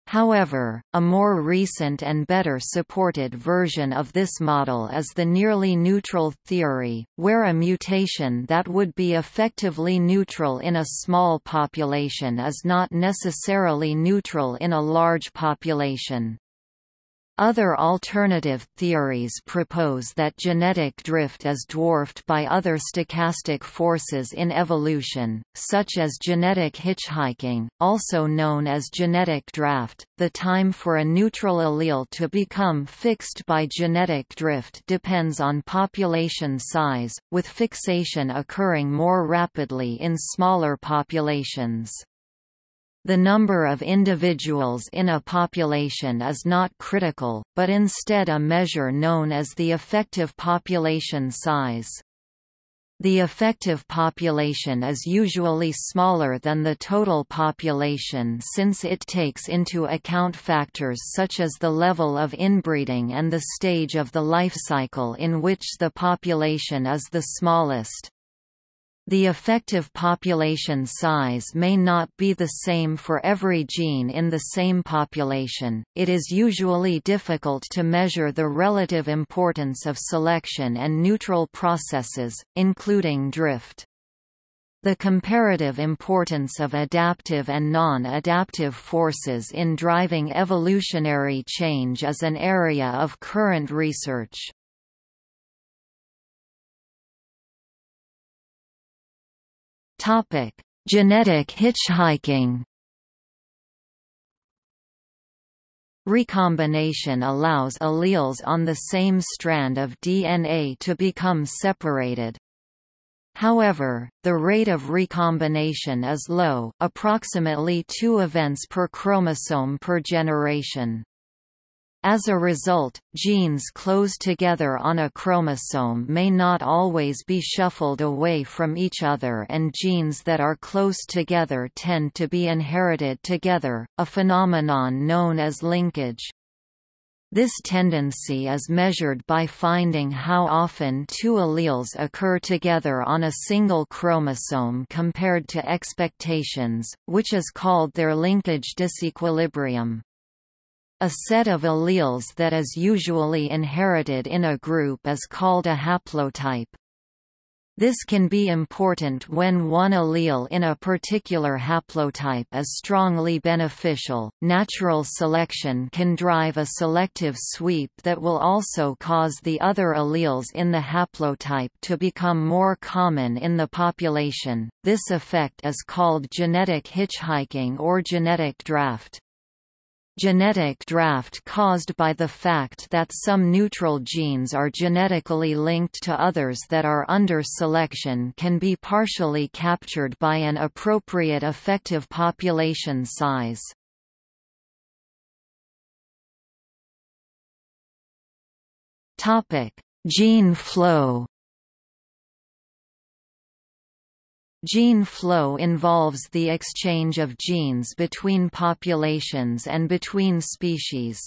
However, a more recent and better supported version of this model is the nearly neutral theory, where a mutation that would be effectively neutral in a small population is not necessarily neutral in a large population. Other alternative theories propose that genetic drift is dwarfed by other stochastic forces in evolution, such as genetic hitchhiking, also known as genetic draft. The time for a neutral allele to become fixed by genetic drift depends on population size, with fixation occurring more rapidly in smaller populations. The number of individuals in a population is not critical, but instead a measure known as the effective population size. The effective population is usually smaller than the total population since it takes into account factors such as the level of inbreeding and the stage of the life cycle in which the population is the smallest. The effective population size may not be the same for every gene in the same population. It is usually difficult to measure the relative importance of selection and neutral processes, including drift. The comparative importance of adaptive and non-adaptive forces in driving evolutionary change is an area of current research. Topic: Genetic hitchhiking. Recombination allows alleles on the same strand of DNA to become separated. However, the rate of recombination is low approximately two events per chromosome per generation. As a result, genes close together on a chromosome may not always be shuffled away from each other and genes that are close together tend to be inherited together, a phenomenon known as linkage. This tendency is measured by finding how often two alleles occur together on a single chromosome compared to expectations, which is called their linkage disequilibrium. A set of alleles that is usually inherited in a group is called a haplotype. This can be important when one allele in a particular haplotype is strongly beneficial. Natural selection can drive a selective sweep that will also cause the other alleles in the haplotype to become more common in the population. This effect is called genetic hitchhiking or genetic draft. Genetic draft caused by the fact that some neutral genes are genetically linked to others that are under selection can be partially captured by an appropriate effective population size. Gene flow Gene flow involves the exchange of genes between populations and between species.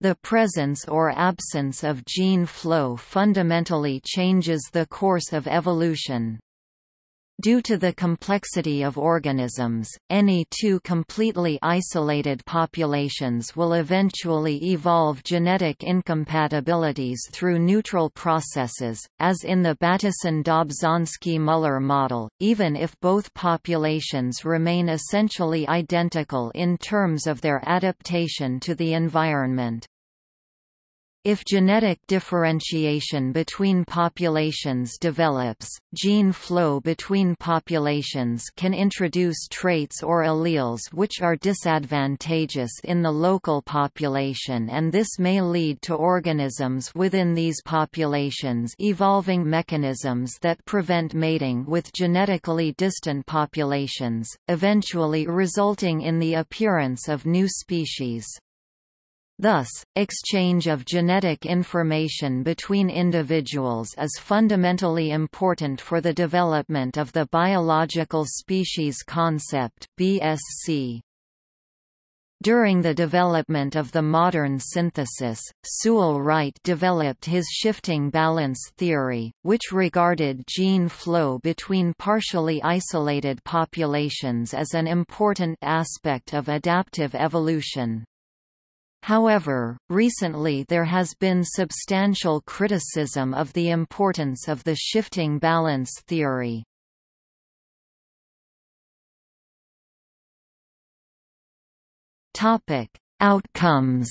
The presence or absence of gene flow fundamentally changes the course of evolution. Due to the complexity of organisms, any two completely isolated populations will eventually evolve genetic incompatibilities through neutral processes, as in the Bateson-Dobzhansky-Muller model, even if both populations remain essentially identical in terms of their adaptation to the environment. If genetic differentiation between populations develops, gene flow between populations can introduce traits or alleles which are disadvantageous in the local population and this may lead to organisms within these populations evolving mechanisms that prevent mating with genetically distant populations, eventually resulting in the appearance of new species. Thus, exchange of genetic information between individuals is fundamentally important for the development of the biological species concept BSC. During the development of the modern synthesis, Sewall Wright developed his shifting balance theory, which regarded gene flow between partially isolated populations as an important aspect of adaptive evolution. However, recently there has been substantial criticism of the importance of the shifting balance theory. Topic: Outcomes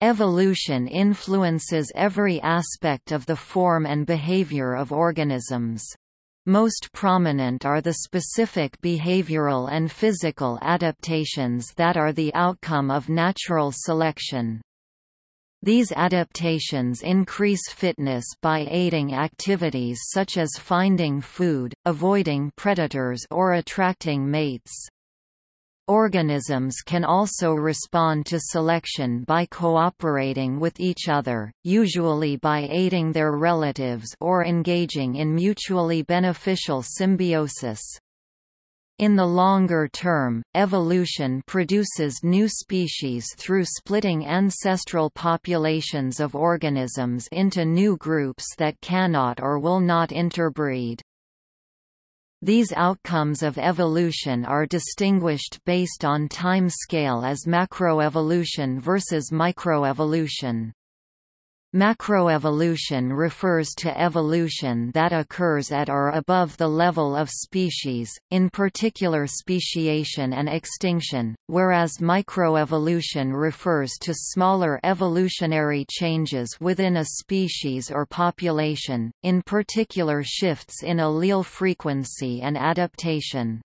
Evolution influences every aspect of the form and behavior of organisms. Most prominent are the specific behavioral and physical adaptations that are the outcome of natural selection. These adaptations increase fitness by aiding activities such as finding food, avoiding predators or attracting mates. Organisms can also respond to selection by cooperating with each other, usually by aiding their relatives or engaging in mutually beneficial symbiosis. In the longer term, evolution produces new species through splitting ancestral populations of organisms into new groups that cannot or will not interbreed. These outcomes of evolution are distinguished based on time scale as macroevolution versus microevolution. Macroevolution refers to evolution that occurs at or above the level of species, in particular speciation and extinction, whereas microevolution refers to smaller evolutionary changes within a species or population, in particular shifts in allele frequency and adaptation.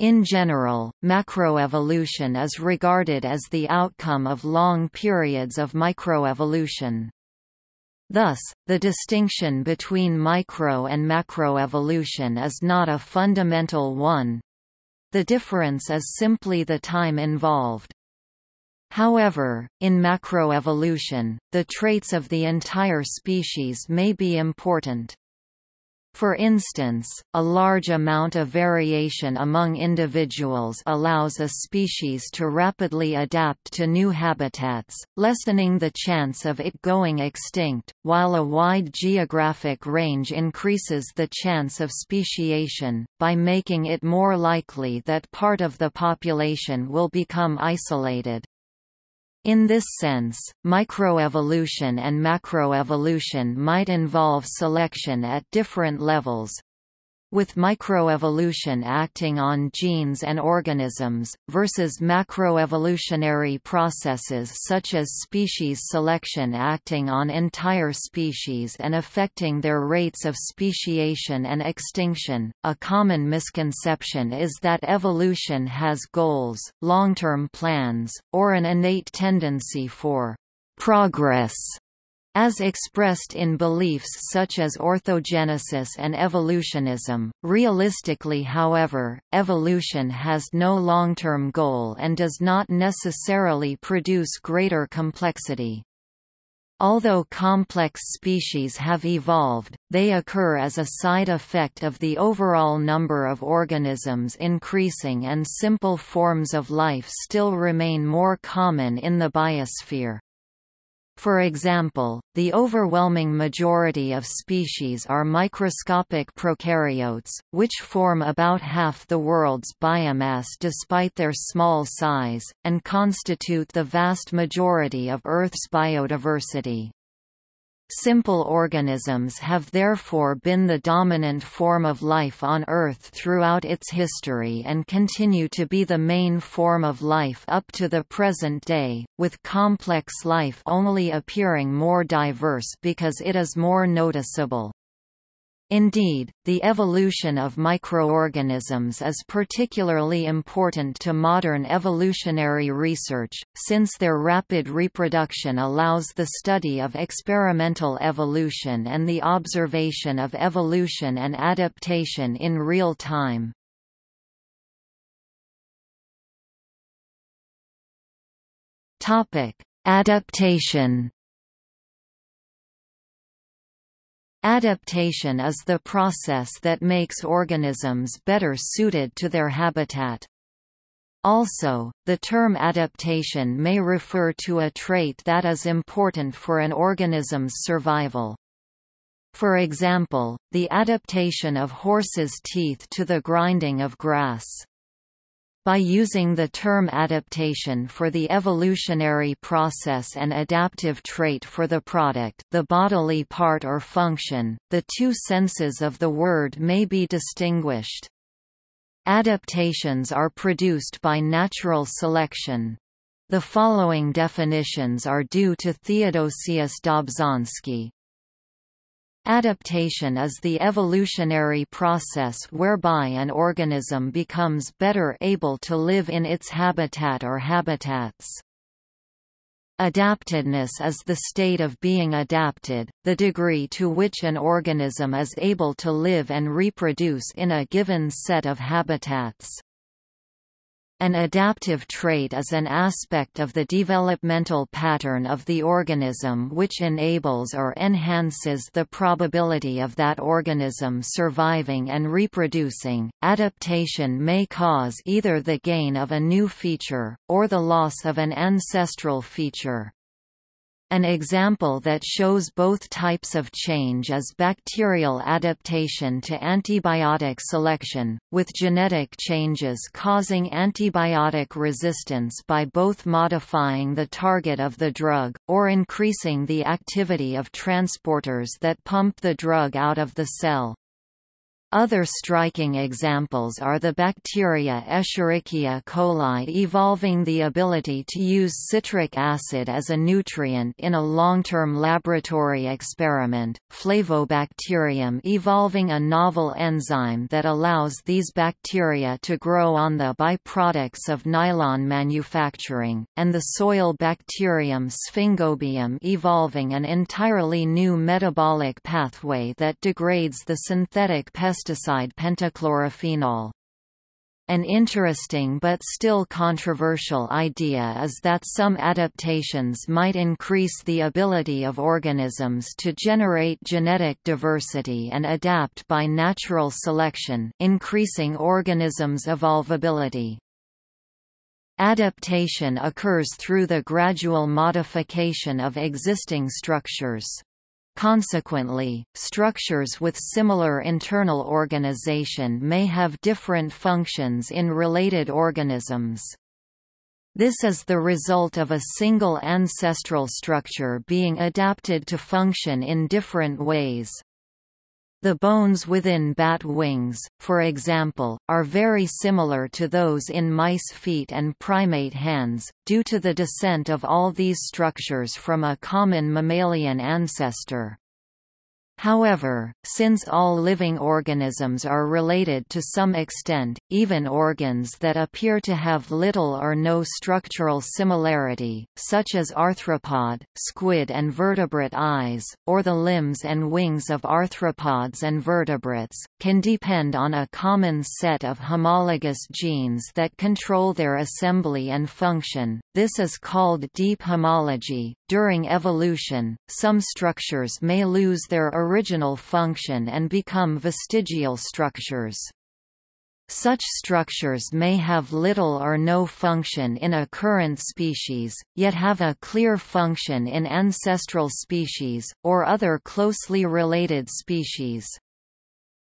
In general, macroevolution is regarded as the outcome of long periods of microevolution. Thus, the distinction between micro and macroevolution is not a fundamental one. The difference is simply the time involved. However, in macroevolution, the traits of the entire species may be important. For instance, a large amount of variation among individuals allows a species to rapidly adapt to new habitats, lessening the chance of it going extinct, while a wide geographic range increases the chance of speciation, by making it more likely that part of the population will become isolated. In this sense, microevolution and macroevolution might involve selection at different levels, with microevolution acting on genes and organisms, versus macroevolutionary processes such as species selection acting on entire species and affecting their rates of speciation and extinction. A common misconception is that evolution has goals, long-term plans, or an innate tendency for progress as expressed in beliefs such as orthogenesis and evolutionism, realistically however, evolution has no long-term goal and does not necessarily produce greater complexity. Although complex species have evolved, they occur as a side effect of the overall number of organisms increasing and simple forms of life still remain more common in the biosphere. For example, the overwhelming majority of species are microscopic prokaryotes, which form about half the world's biomass despite their small size, and constitute the vast majority of Earth's biodiversity. Simple organisms have therefore been the dominant form of life on Earth throughout its history and continue to be the main form of life up to the present day, with complex life only appearing more diverse because it is more noticeable. Indeed, the evolution of microorganisms is particularly important to modern evolutionary research, since their rapid reproduction allows the study of experimental evolution and the observation of evolution and adaptation in real time. Adaptation Adaptation is the process that makes organisms better suited to their habitat. Also, the term adaptation may refer to a trait that is important for an organism's survival. For example, the adaptation of horses' teeth to the grinding of grass. By using the term adaptation for the evolutionary process and adaptive trait for the product the bodily part or function, the two senses of the word may be distinguished. Adaptations are produced by natural selection. The following definitions are due to Theodosius Dobzhansky, Adaptation is the evolutionary process whereby an organism becomes better able to live in its habitat or habitats. Adaptedness is the state of being adapted, the degree to which an organism is able to live and reproduce in a given set of habitats. An adaptive trait is an aspect of the developmental pattern of the organism which enables or enhances the probability of that organism surviving and reproducing. Adaptation may cause either the gain of a new feature, or the loss of an ancestral feature. An example that shows both types of change is bacterial adaptation to antibiotic selection, with genetic changes causing antibiotic resistance by both modifying the target of the drug, or increasing the activity of transporters that pump the drug out of the cell. Other striking examples are the bacteria Escherichia coli evolving the ability to use citric acid as a nutrient in a long-term laboratory experiment, Flavobacterium evolving a novel enzyme that allows these bacteria to grow on the byproducts of nylon manufacturing, and the soil bacterium Sphingobium evolving an entirely new metabolic pathway that degrades the synthetic pesticide pesticide pentachlorophenol. An interesting but still controversial idea is that some adaptations might increase the ability of organisms to generate genetic diversity and adapt by natural selection, increasing organisms' evolvability. Adaptation occurs through the gradual modification of existing structures. Consequently, structures with similar internal organization may have different functions in related organisms. This is the result of a single ancestral structure being adapted to function in different ways. The bones within bat wings, for example, are very similar to those in mice feet and primate hands, due to the descent of all these structures from a common mammalian ancestor. However, since all living organisms are related to some extent, even organs that appear to have little or no structural similarity, such as arthropod, squid and vertebrate eyes, or the limbs and wings of arthropods and vertebrates, can depend on a common set of homologous genes that control their assembly and function. This is called deep homology. During evolution, some structures may lose their original function and become vestigial structures. Such structures may have little or no function in a current species, yet have a clear function in ancestral species, or other closely related species.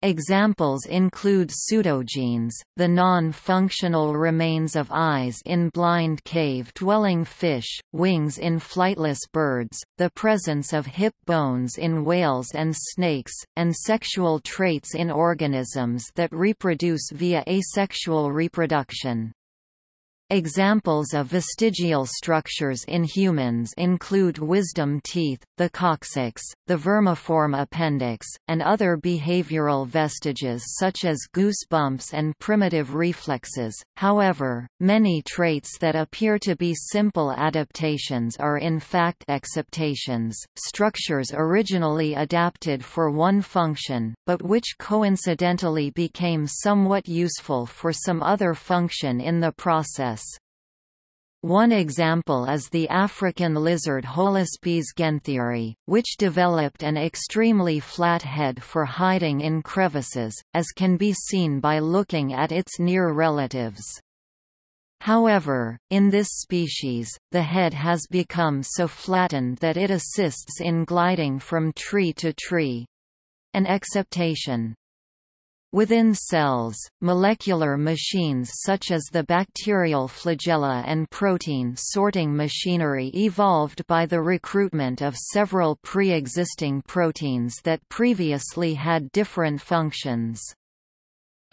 Examples include pseudogenes, the non-functional remains of eyes in blind cave-dwelling fish, wings in flightless birds, the presence of hip bones in whales and snakes, and sexual traits in organisms that reproduce via asexual reproduction. Examples of vestigial structures in humans include wisdom teeth, the coccyx, the vermiform appendix, and other behavioral vestiges such as goose bumps and primitive reflexes. However, many traits that appear to be simple adaptations are in fact exaptations, structures originally adapted for one function, but which coincidentally became somewhat useful for some other function in the process. One example is the African lizard Holaspis guentheri, which developed an extremely flat head for hiding in crevices, as can be seen by looking at its near relatives. However, in this species, the head has become so flattened that it assists in gliding from tree to tree—an exaptation. Within cells, molecular machines such as the bacterial flagella and protein sorting machinery evolved by the recruitment of several pre-existing proteins that previously had different functions.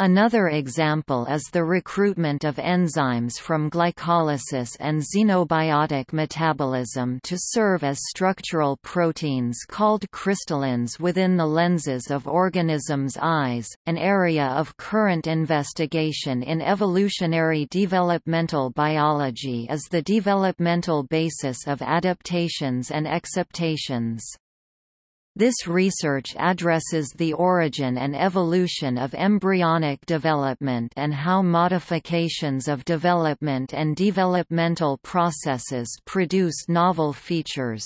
Another example is the recruitment of enzymes from glycolysis and xenobiotic metabolism to serve as structural proteins called crystallins within the lenses of organisms' eyes, an area of current investigation in evolutionary developmental biology is the developmental basis of adaptations and exaptations. This research addresses the origin and evolution of embryonic development and how modifications of development and developmental processes produce novel features.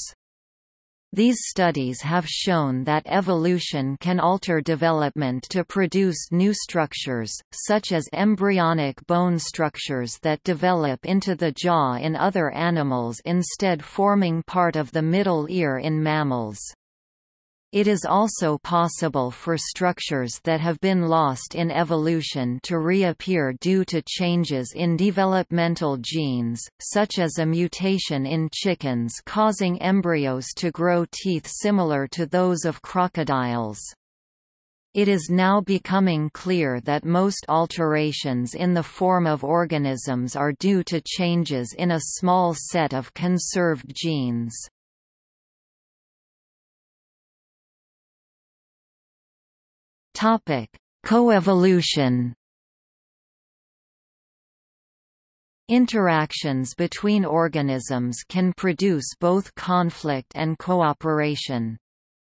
These studies have shown that evolution can alter development to produce new structures, such as embryonic bone structures that develop into the jaw in other animals instead forming part of the middle ear in mammals. It is also possible for structures that have been lost in evolution to reappear due to changes in developmental genes, such as a mutation in chickens causing embryos to grow teeth similar to those of crocodiles. It is now becoming clear that most alterations in the form of organisms are due to changes in a small set of conserved genes. Coevolution Interactions between organisms can produce both conflict and cooperation.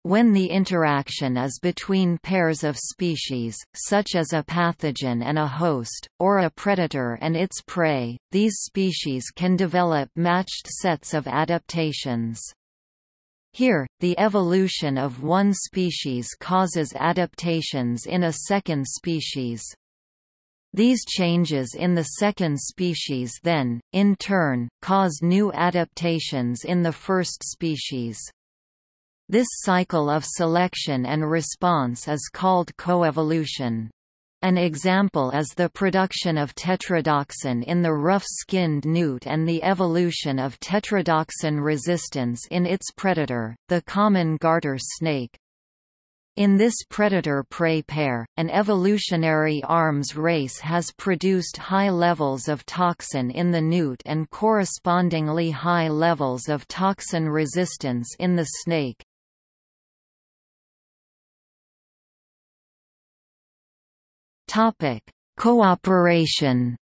When the interaction is between pairs of species, such as a pathogen and a host, or a predator and its prey, these species can develop matched sets of adaptations. Here, the evolution of one species causes adaptations in a second species. These changes in the second species then, in turn, cause new adaptations in the first species. This cycle of selection and response is called coevolution. An example is the production of tetrodotoxin in the rough-skinned newt and the evolution of tetrodotoxin resistance in its predator, the common garter snake. In this predator-prey pair, an evolutionary arms race has produced high levels of toxin in the newt and correspondingly high levels of toxin resistance in the snake. Topic: Cooperation.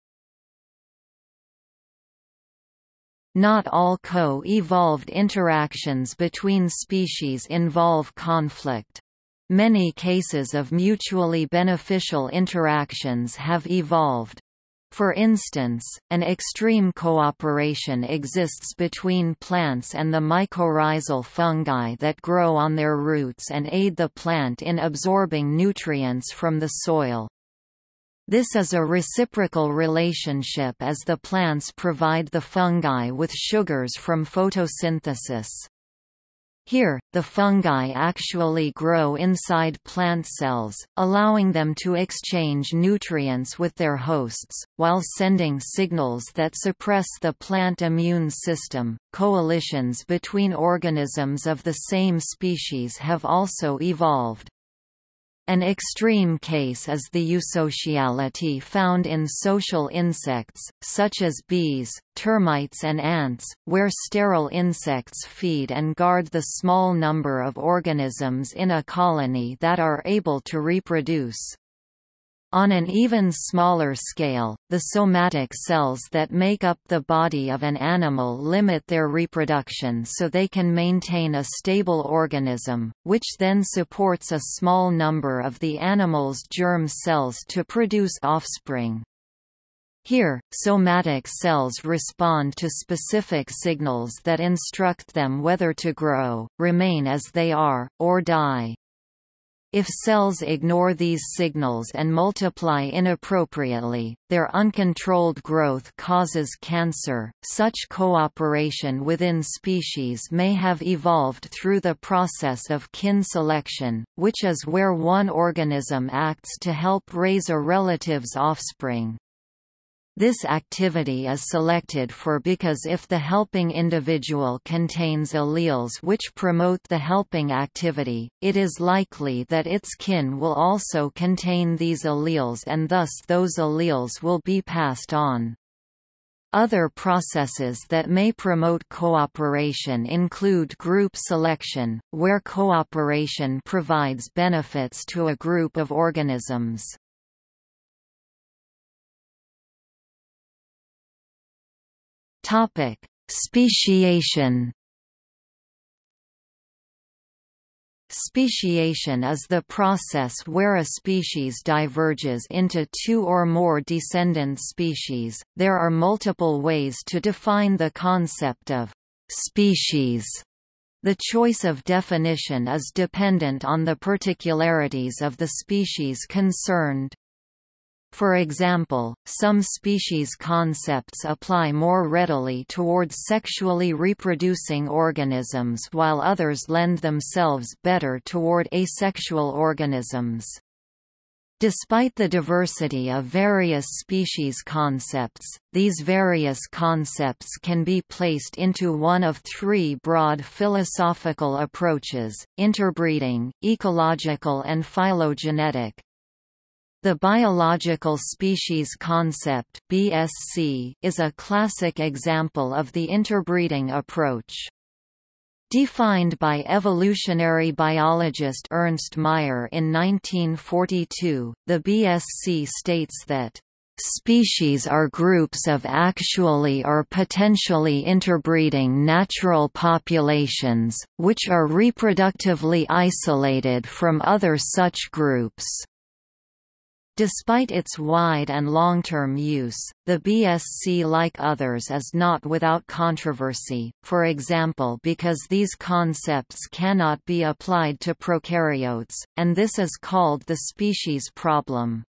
Not all co-evolved interactions between species involve conflict. Many cases of mutually beneficial interactions have evolved. For instance, an extreme cooperation exists between plants and the mycorrhizal fungi that grow on their roots and aid the plant in absorbing nutrients from the soil. This is a reciprocal relationship as the plants provide the fungi with sugars from photosynthesis. Here, the fungi actually grow inside plant cells, allowing them to exchange nutrients with their hosts, while sending signals that suppress the plant immune system. Coalitions between organisms of the same species have also evolved. An extreme case is the eusociality found in social insects, such as bees, termites and ants, where sterile insects feed and guard the small number of organisms in a colony that are able to reproduce. On an even smaller scale, the somatic cells that make up the body of an animal limit their reproduction so they can maintain a stable organism, which then supports a small number of the animal's germ cells to produce offspring. Here, somatic cells respond to specific signals that instruct them whether to grow, remain as they are, or die. If cells ignore these signals and multiply inappropriately, their uncontrolled growth causes cancer. Such cooperation within species may have evolved through the process of kin selection, which is where one organism acts to help raise a relative's offspring. This activity is selected for because if the helping individual contains alleles which promote the helping activity, it is likely that its kin will also contain these alleles and thus those alleles will be passed on. Other processes that may promote cooperation include group selection, where cooperation provides benefits to a group of organisms. Topic: Speciation. Speciation is the process where a species diverges into two or more descendant species. There are multiple ways to define the concept of species. The choice of definition is dependent on the particularities of the species concerned. For example, some species concepts apply more readily towards sexually reproducing organisms while others lend themselves better toward asexual organisms. Despite the diversity of various species concepts, these various concepts can be placed into one of three broad philosophical approaches, interbreeding, ecological and phylogenetic. The biological species concept BSC is a classic example of the interbreeding approach. Defined by evolutionary biologist Ernst Mayr in 1942, the BSC states that Species are groups of actually or potentially interbreeding natural populations, which are reproductively isolated from other such groups. Despite its wide and long-term use, the BSC like others is not without controversy, for example because these concepts cannot be applied to prokaryotes, and this is called the species problem.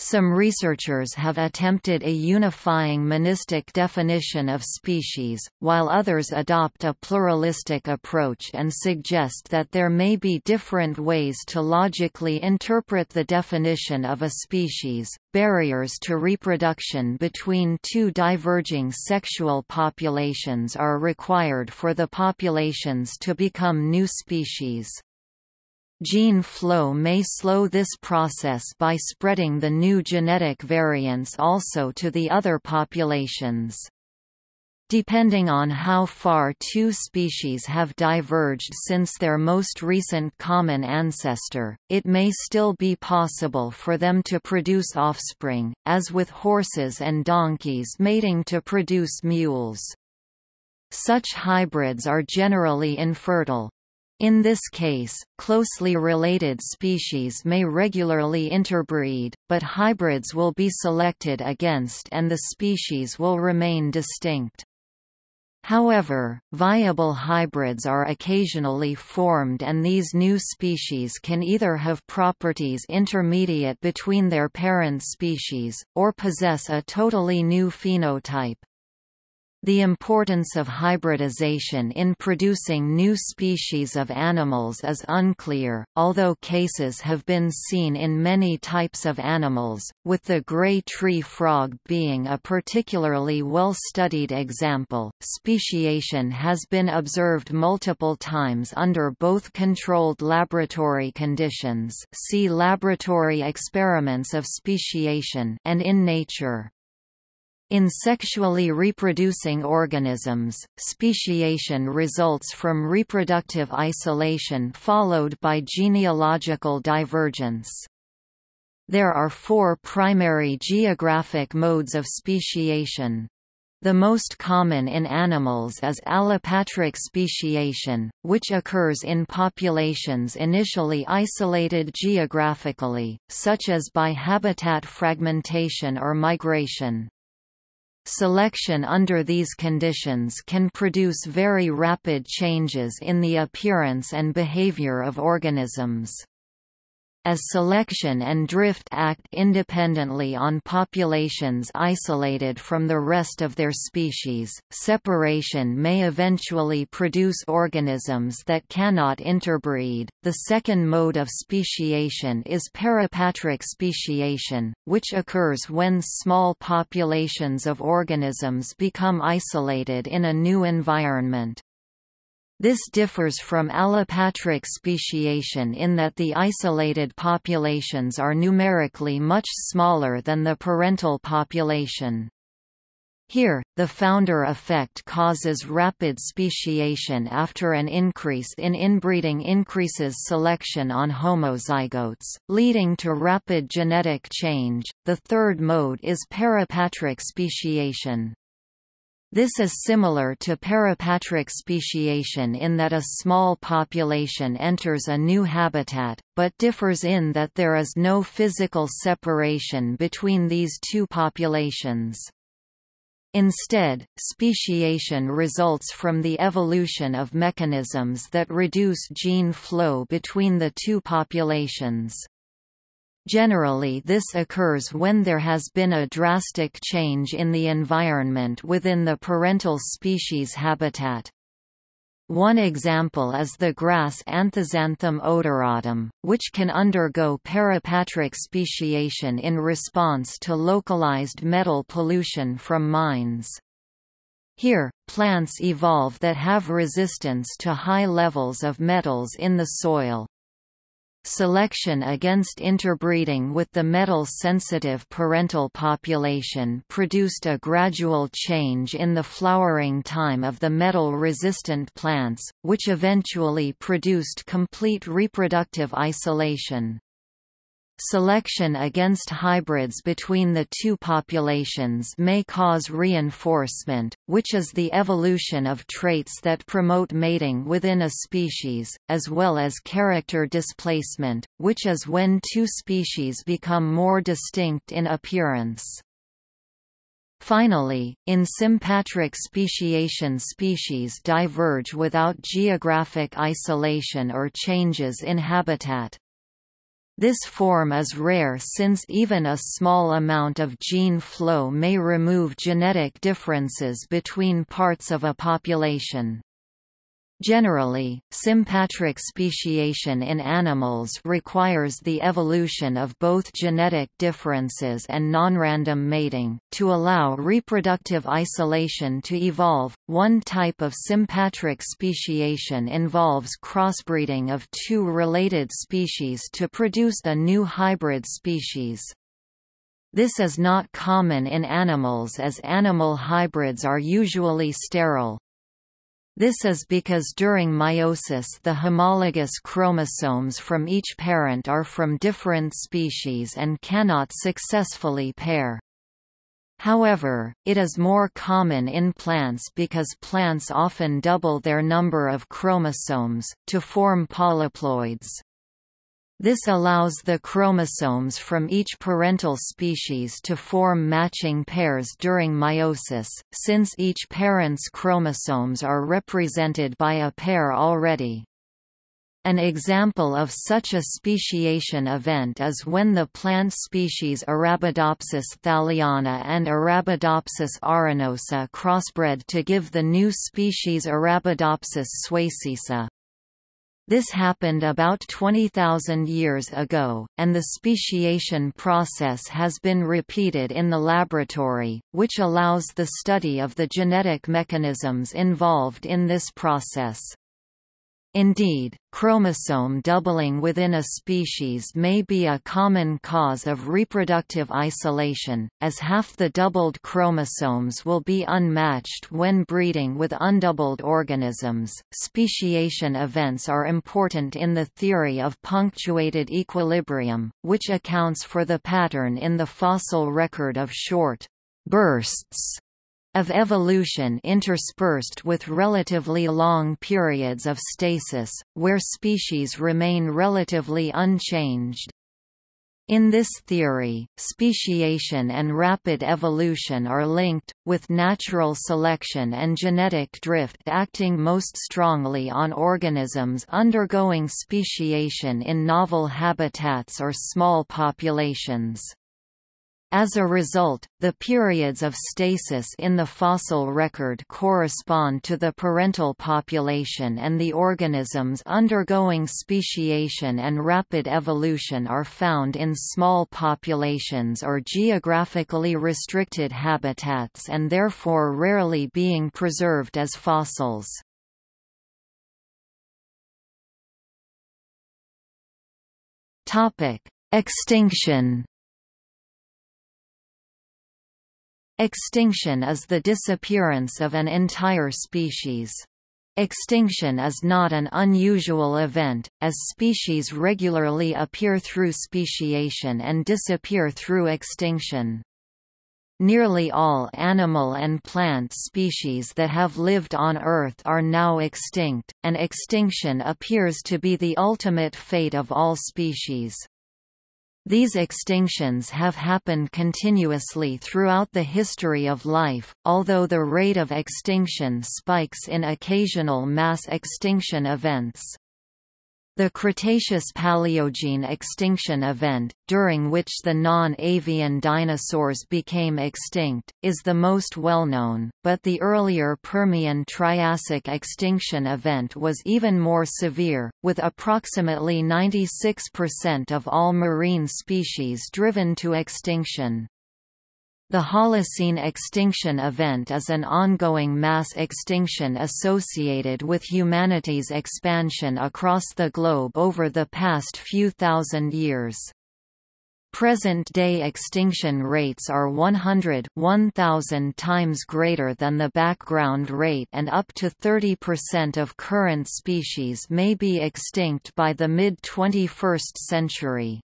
Some researchers have attempted a unifying monistic definition of species, while others adopt a pluralistic approach and suggest that there may be different ways to logically interpret the definition of a species. Barriers to reproduction between two diverging sexual populations are required for the populations to become new species. Gene flow may slow this process by spreading the new genetic variants also to the other populations. Depending on how far two species have diverged since their most recent common ancestor, it may still be possible for them to produce offspring, as with horses and donkeys mating to produce mules. Such hybrids are generally infertile, in this case, closely related species may regularly interbreed, but hybrids will be selected against and the species will remain distinct. However, viable hybrids are occasionally formed and these new species can either have properties intermediate between their parent species, or possess a totally new phenotype. The importance of hybridization in producing new species of animals is unclear, although cases have been seen in many types of animals, with the gray tree frog being a particularly well-studied example. Speciation has been observed multiple times under both controlled laboratory conditions see laboratory experiments of speciation and in nature. In sexually reproducing organisms, speciation results from reproductive isolation followed by genealogical divergence. There are four primary geographic modes of speciation. The most common in animals is allopatric speciation, which occurs in populations initially isolated geographically, such as by habitat fragmentation or migration. Selection under these conditions can produce very rapid changes in the appearance and behavior of organisms. As selection and drift act independently on populations isolated from the rest of their species, separation may eventually produce organisms that cannot interbreed. The second mode of speciation is peripatric speciation, which occurs when small populations of organisms become isolated in a new environment. This differs from allopatric speciation in that the isolated populations are numerically much smaller than the parental population. Here, the founder effect causes rapid speciation after an increase in inbreeding increases selection on homozygotes, leading to rapid genetic change. The third mode is parapatric speciation. This is similar to peripatric speciation in that a small population enters a new habitat, but differs in that there is no physical separation between these two populations. Instead, speciation results from the evolution of mechanisms that reduce gene flow between the two populations. Generally this occurs when there has been a drastic change in the environment within the parental species habitat. One example is the grass Anthoxanthum odoratum, which can undergo parapatric speciation in response to localized metal pollution from mines. Here, plants evolve that have resistance to high levels of metals in the soil. Selection against interbreeding with the metal-sensitive parental population produced a gradual change in the flowering time of the metal-resistant plants, which eventually produced complete reproductive isolation. Selection against hybrids between the two populations may cause reinforcement, which is the evolution of traits that promote mating within a species, as well as character displacement, which is when two species become more distinct in appearance. Finally, in sympatric speciation species diverge without geographic isolation or changes in habitat. This form is rare since even a small amount of gene flow may remove genetic differences between parts of a population. Generally, sympatric speciation in animals requires the evolution of both genetic differences and nonrandom mating. To allow reproductive isolation to evolve, one type of sympatric speciation involves crossbreeding of two related species to produce a new hybrid species. This is not common in animals as animal hybrids are usually sterile, this is because during meiosis the homologous chromosomes from each parent are from different species and cannot successfully pair. However, it is more common in plants because plants often double their number of chromosomes, to form polyploids. This allows the chromosomes from each parental species to form matching pairs during meiosis, since each parent's chromosomes are represented by a pair already. An example of such a speciation event is when the plant species Arabidopsis thaliana and Arabidopsis arenosa crossbred to give the new species Arabidopsis suecica. This happened about 20,000 years ago, and the speciation process has been repeated in the laboratory, which allows the study of the genetic mechanisms involved in this process. Indeed, chromosome doubling within a species may be a common cause of reproductive isolation, as half the doubled chromosomes will be unmatched when breeding with undoubled organisms. Speciation events are important in the theory of punctuated equilibrium, which accounts for the pattern in the fossil record of short bursts of evolution interspersed with relatively long periods of stasis, where species remain relatively unchanged. In this theory, speciation and rapid evolution are linked, with natural selection and genetic drift acting most strongly on organisms undergoing speciation in novel habitats or small populations. As a result, the periods of stasis in the fossil record correspond to the parental population and the organisms undergoing speciation and rapid evolution are found in small populations or geographically restricted habitats and therefore rarely being preserved as fossils. Extinction Extinction is the disappearance of an entire species. Extinction is not an unusual event, as species regularly appear through speciation and disappear through extinction. Nearly all animal and plant species that have lived on Earth are now extinct, and extinction appears to be the ultimate fate of all species. These extinctions have happened continuously throughout the history of life, although the rate of extinction spikes in occasional mass extinction events. The Cretaceous-Paleogene extinction event, during which the non-avian dinosaurs became extinct, is the most well-known, but the earlier Permian-Triassic extinction event was even more severe, with approximately 96% of all marine species driven to extinction. The Holocene extinction event is an ongoing mass extinction associated with humanity's expansion across the globe over the past few thousand years. Present-day extinction rates are 100 1000 times greater than the background rate and up to 30% of current species may be extinct by the mid-21st century.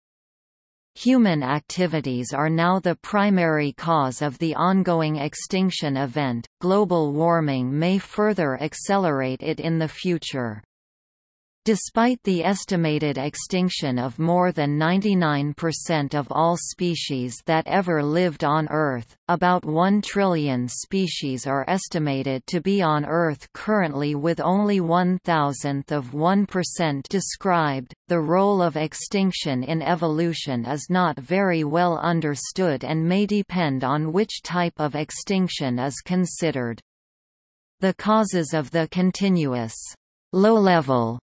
Human activities are now the primary cause of the ongoing extinction event. Global warming may further accelerate it in the future. Despite the estimated extinction of more than 99% of all species that ever lived on Earth, about 1 trillion species are estimated to be on Earth currently with only one thousandth of 1% described. The role of extinction in evolution is not very well understood and may depend on which type of extinction is considered. The causes of the continuous low-level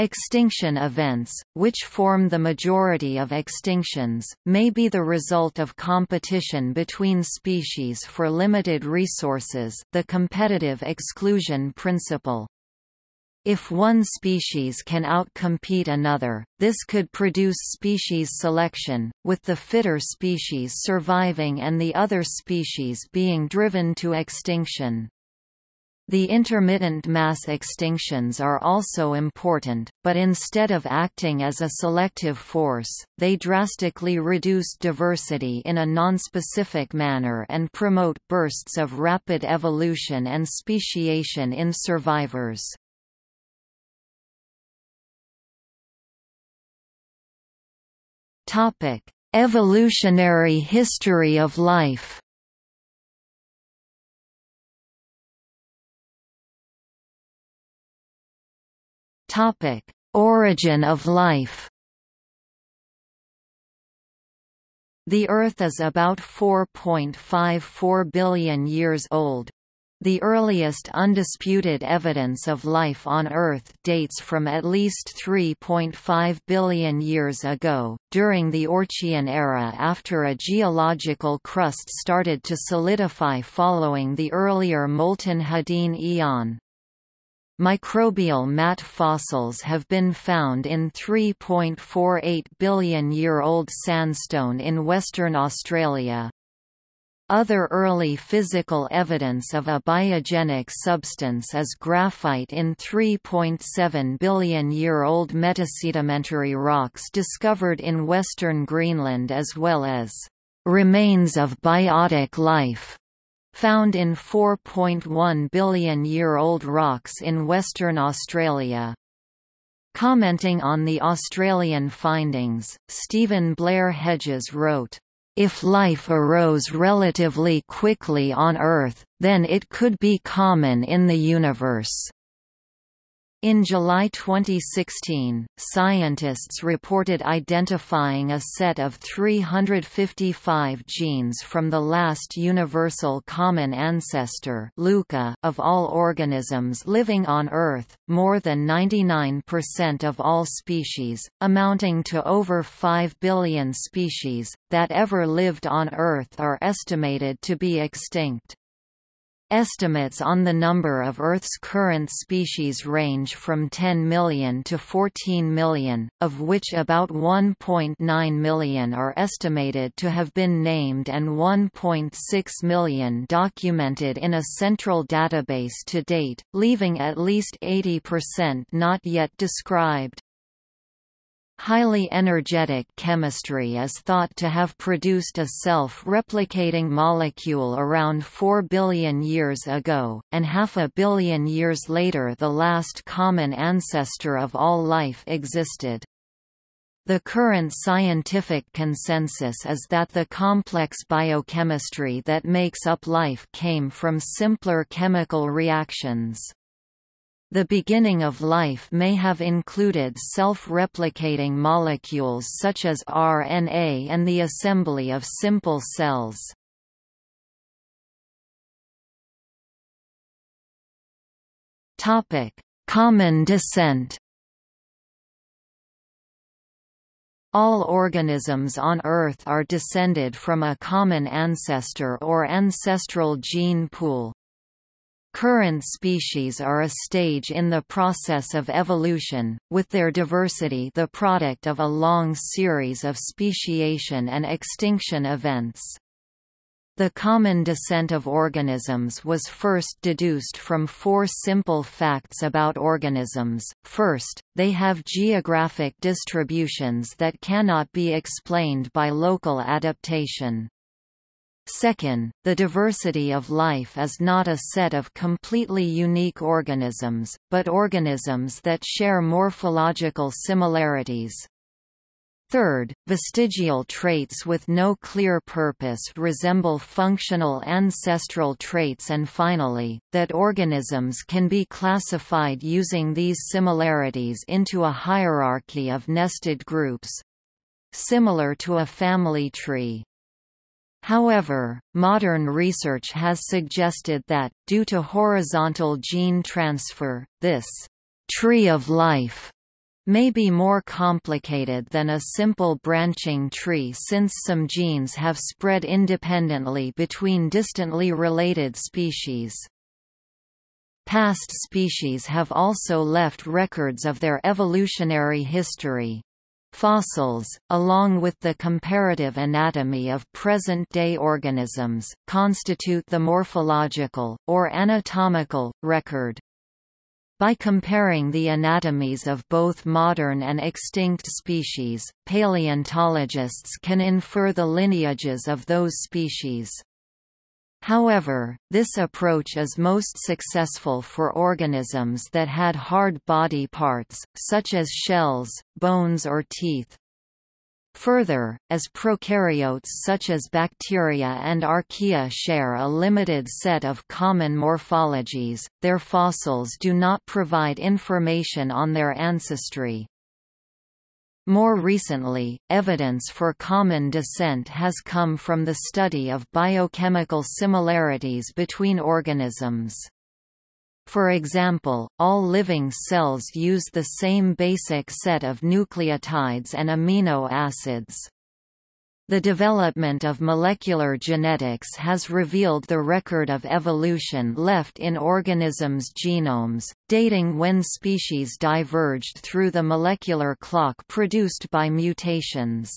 Extinction events, which form the majority of extinctions, may be the result of competition between species for limited resources the competitive exclusion principle. If one species can outcompete another, this could produce species selection, with the fitter species surviving and the other species being driven to extinction. The intermittent mass extinctions are also important, but instead of acting as a selective force, they drastically reduce diversity in a nonspecific manner and promote bursts of rapid evolution and speciation in survivors. Evolutionary history of life Topic: Origin of life. The Earth is about 4.54 billion years old. The earliest undisputed evidence of life on Earth dates from at least 3.5 billion years ago, during the Eoarchean era after a geological crust started to solidify following the earlier molten Hadean Eon. Microbial mat fossils have been found in 3.48 billion-year-old sandstone in Western Australia. Other early physical evidence of a biogenic substance is graphite in 3.7 billion-year-old metasedimentary rocks discovered in western Greenland as well as remains of biotic life found in 4.1 billion-year-old rocks in Western Australia. Commenting on the Australian findings, Stephen Blair Hedges wrote, if life arose relatively quickly on Earth, then it could be common in the universe. In July 2016, scientists reported identifying a set of 355 genes from the last universal common ancestor of all organisms living on Earth, more than 99% of all species, amounting to over 5 billion species, that ever lived on Earth are estimated to be extinct. Estimates on the number of Earth's current species range from 10 million to 14 million, of which about 1.9 million are estimated to have been named and 1.6 million documented in a central database to date, leaving at least 80% not yet described. Highly energetic chemistry is thought to have produced a self-replicating molecule around 4 billion years ago, and half a billion years later the last common ancestor of all life existed. The current scientific consensus is that the complex biochemistry that makes up life came from simpler chemical reactions. The beginning of life may have included self-replicating molecules such as RNA and the assembly of simple cells. Common descent All organisms on Earth are descended from a common ancestor or ancestral gene pool. Current species are a stage in the process of evolution, with their diversity the product of a long series of speciation and extinction events. The common descent of organisms was first deduced from four simple facts about organisms. First, they have geographic distributions that cannot be explained by local adaptation. Second, the diversity of life is not a set of completely unique organisms, but organisms that share morphological similarities. Third, vestigial traits with no clear purpose resemble functional ancestral traits and finally, that organisms can be classified using these similarities into a hierarchy of nested groups—similar to a family tree. However, modern research has suggested that, due to horizontal gene transfer, this tree of life may be more complicated than a simple branching tree since some genes have spread independently between distantly related species. Past species have also left records of their evolutionary history. Fossils, along with the comparative anatomy of present-day organisms, constitute the morphological, or anatomical, record. By comparing the anatomies of both modern and extinct species, paleontologists can infer the lineages of those species. However, this approach is most successful for organisms that had hard body parts, such as shells, bones or teeth. Further, as prokaryotes such as bacteria and archaea share a limited set of common morphologies, their fossils do not provide information on their ancestry. More recently, evidence for common descent has come from the study of biochemical similarities between organisms. For example, all living cells use the same basic set of nucleotides and amino acids. The development of molecular genetics has revealed the record of evolution left in organisms' genomes, dating when species diverged through the molecular clock produced by mutations.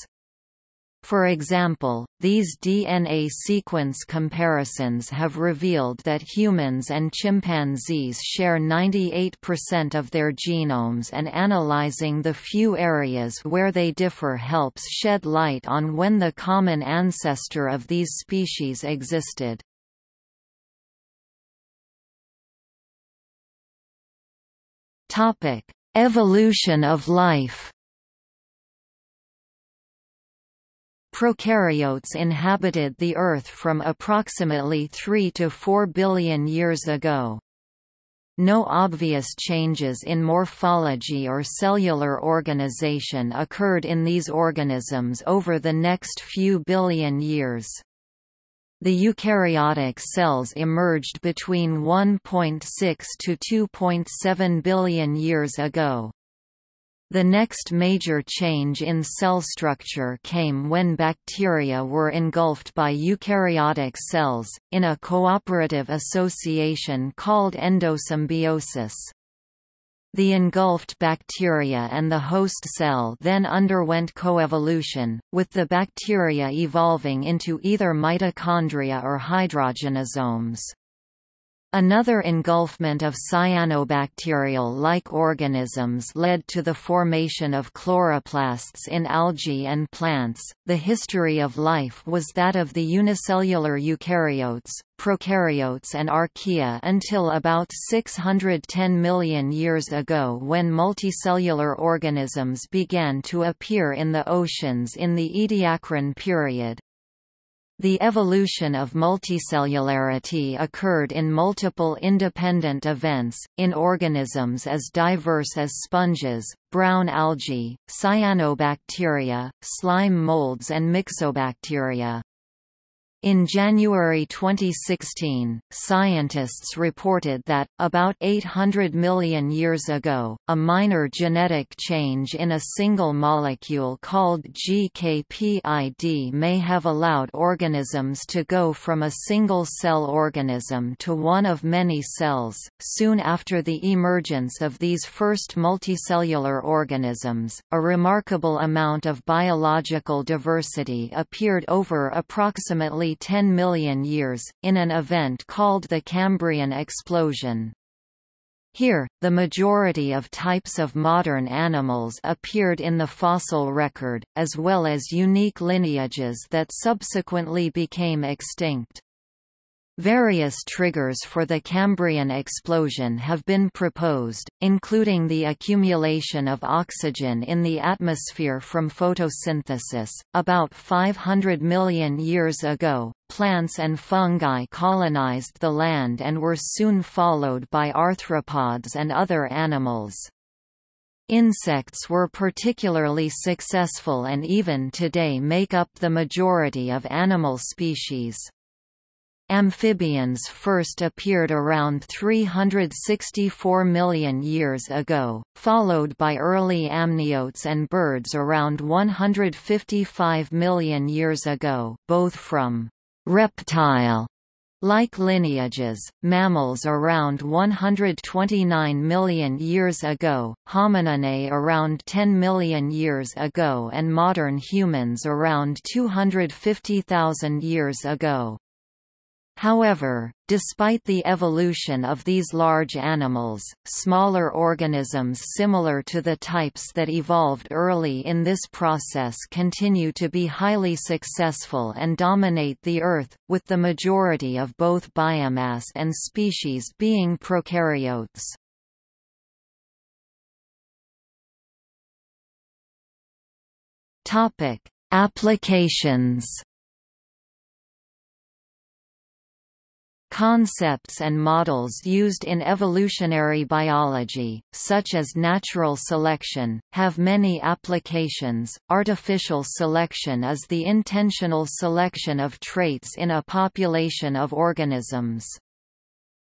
For example, these DNA sequence comparisons have revealed that humans and chimpanzees share 98% of their genomes and analyzing the few areas where they differ helps shed light on when the common ancestor of these species existed. Evolution of life Prokaryotes inhabited the Earth from approximately 3 to 4 billion years ago. No obvious changes in morphology or cellular organization occurred in these organisms over the next few billion years. The eukaryotic cells emerged between 1.6 to 2.7 billion years ago. The next major change in cell structure came when bacteria were engulfed by eukaryotic cells, in a cooperative association called endosymbiosis. The engulfed bacteria and the host cell then underwent coevolution, with the bacteria evolving into either mitochondria or hydrogenosomes. Another engulfment of cyanobacterial-like organisms led to the formation of chloroplasts in algae and plants. The history of life was that of the unicellular eukaryotes, prokaryotes and archaea until about 610 million years ago when multicellular organisms began to appear in the oceans in the Ediacaran period. The evolution of multicellularity occurred in multiple independent events, in organisms as diverse as sponges, brown algae, cyanobacteria, slime molds and myxobacteria. In January 2016, scientists reported that, about 800 million years ago, a minor genetic change in a single molecule called GKPID may have allowed organisms to go from a single-cell organism to one of many cells. Soon after the emergence of these first multicellular organisms, a remarkable amount of biological diversity appeared over approximately 10 million years, in an event called the Cambrian explosion. Here, the majority of types of modern animals appeared in the fossil record, as well as unique lineages that subsequently became extinct. Various triggers for the Cambrian explosion have been proposed, including the accumulation of oxygen in the atmosphere from photosynthesis. About 500 million years ago, plants and fungi colonized the land and were soon followed by arthropods and other animals. Insects were particularly successful and even today make up the majority of animal species. Amphibians first appeared around 364 million years ago, followed by early amniotes and birds around 155 million years ago both from reptile like lineages, mammals around 129 million years ago, homininae around 10 million years ago and modern humans around 250,000 years ago. However, despite the evolution of these large animals, smaller organisms similar to the types that evolved early in this process continue to be highly successful and dominate the Earth, with the majority of both biomass and species being prokaryotes. Applications Concepts and models used in evolutionary biology, such as natural selection, have many applications. Artificial selection is the intentional selection of traits in a population of organisms.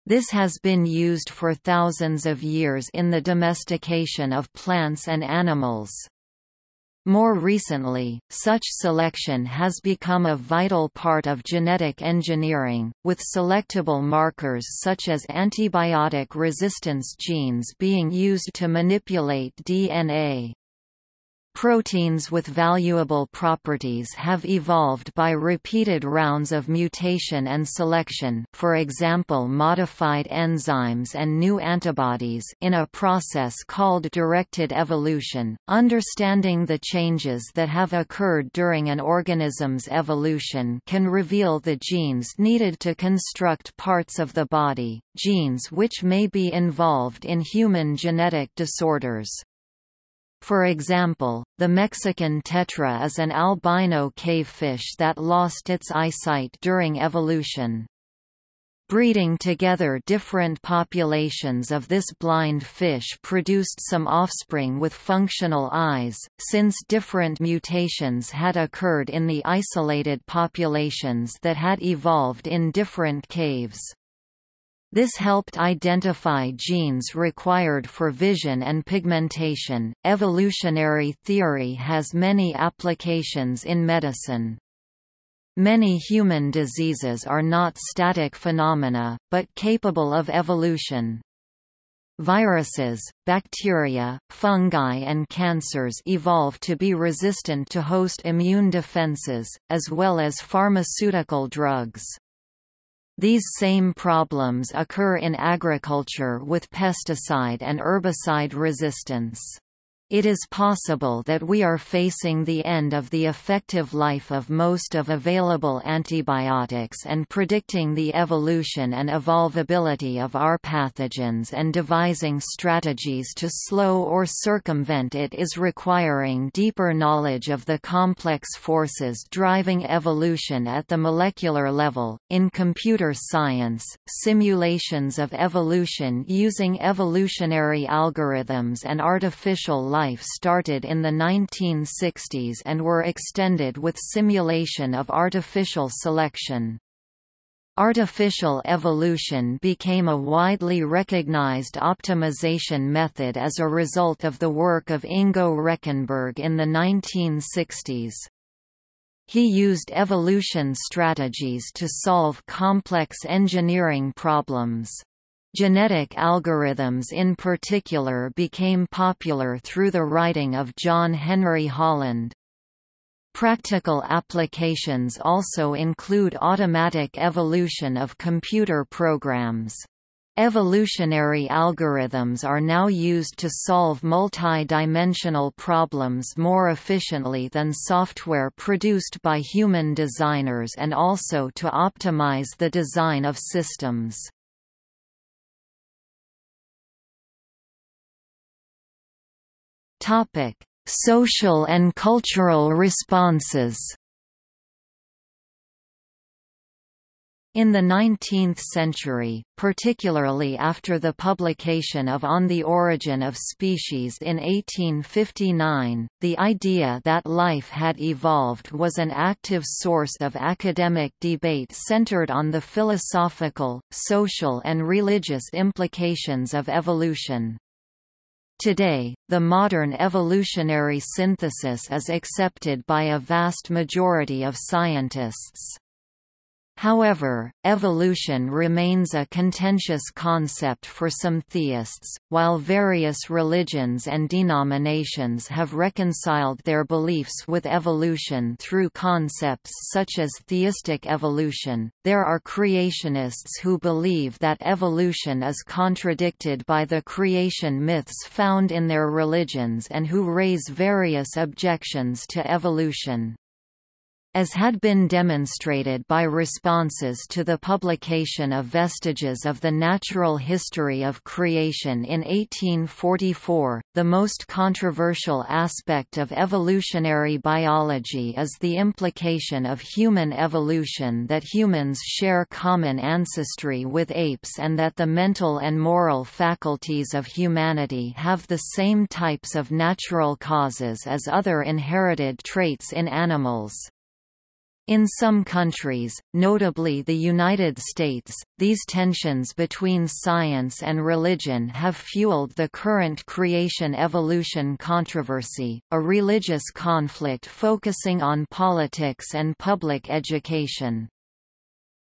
This has been used for thousands of years in the domestication of plants and animals. More recently, such selection has become a vital part of genetic engineering, with selectable markers such as antibiotic resistance genes being used to manipulate DNA. Proteins with valuable properties have evolved by repeated rounds of mutation and selection for example modified enzymes and new antibodies in a process called directed evolution. Understanding the changes that have occurred during an organism's evolution can reveal the genes needed to construct parts of the body, genes which may be involved in human genetic disorders. For example, the Mexican tetra is an albino cavefish that lost its eyesight during evolution. Breeding together different populations of this blind fish produced some offspring with functional eyes, since different mutations had occurred in the isolated populations that had evolved in different caves. This helped identify genes required for vision and pigmentation. Evolutionary theory has many applications in medicine. Many human diseases are not static phenomena, but capable of evolution. Viruses, bacteria, fungi and cancers evolve to be resistant to host immune defenses, as well as pharmaceutical drugs. These same problems occur in agriculture with pesticide and herbicide resistance. It is possible that we are facing the end of the effective life of most of available antibiotics and predicting the evolution and evolvability of our pathogens and devising strategies to slow or circumvent it is requiring deeper knowledge of the complex forces driving evolution at the molecular level. In computer science, simulations of evolution using evolutionary algorithms and artificial life started in the 1960s and were extended with simulation of artificial selection. Artificial evolution became a widely recognized optimization method as a result of the work of Ingo Rechenberg in the 1960s. He used evolution strategies to solve complex engineering problems. Genetic algorithms in particular became popular through the writing of John Henry Holland. Practical applications also include automatic evolution of computer programs. Evolutionary algorithms are now used to solve multi-dimensional problems more efficiently than software produced by human designers and also to optimize the design of systems. Topic: Social and cultural responses. In the 19th century, particularly after the publication of On the Origin of Species in 1859, the idea that life had evolved was an active source of academic debate centered on the philosophical, social and religious implications of evolution. Today, the modern evolutionary synthesis is accepted by a vast majority of scientists. However, evolution remains a contentious concept for some theists, while various religions and denominations have reconciled their beliefs with evolution through concepts such as theistic evolution. There are creationists who believe that evolution is contradicted by the creation myths found in their religions and who raise various objections to evolution. As had been demonstrated by responses to the publication of Vestiges of the Natural History of Creation in 1844, the most controversial aspect of evolutionary biology is the implication of human evolution that humans share common ancestry with apes and that the mental and moral faculties of humanity have the same types of natural causes as other inherited traits in animals. In some countries, notably the United States, these tensions between science and religion have fueled the current creation-evolution controversy, a religious conflict focusing on politics and public education.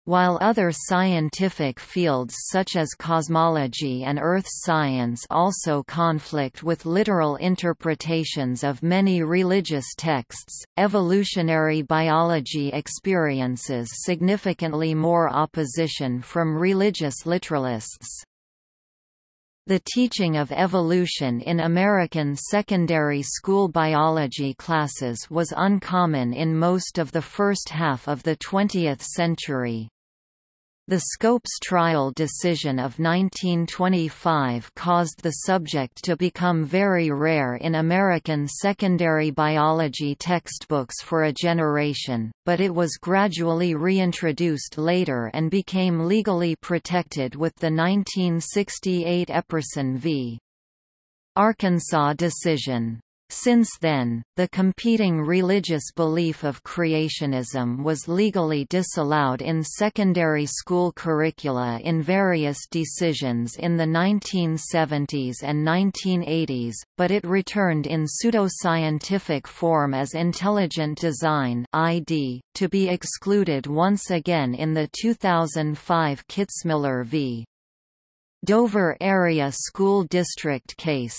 While other scientific fields such as cosmology and earth science also conflict with literal interpretations of many religious texts, evolutionary biology experiences significantly more opposition from religious literalists. The teaching of evolution in American secondary school biology classes was uncommon in most of the first half of the 20th century. The Scopes trial decision of 1925 caused the subject to become very rare in American secondary biology textbooks for a generation, but it was gradually reintroduced later and became legally protected with the 1968 Epperson v. Arkansas decision. Since then, the competing religious belief of creationism was legally disallowed in secondary school curricula in various decisions in the 1970s and 1980s, but it returned in pseudoscientific form as intelligent design (ID) to be excluded once again in the 2005 Kitzmiller v. Dover Area School District case.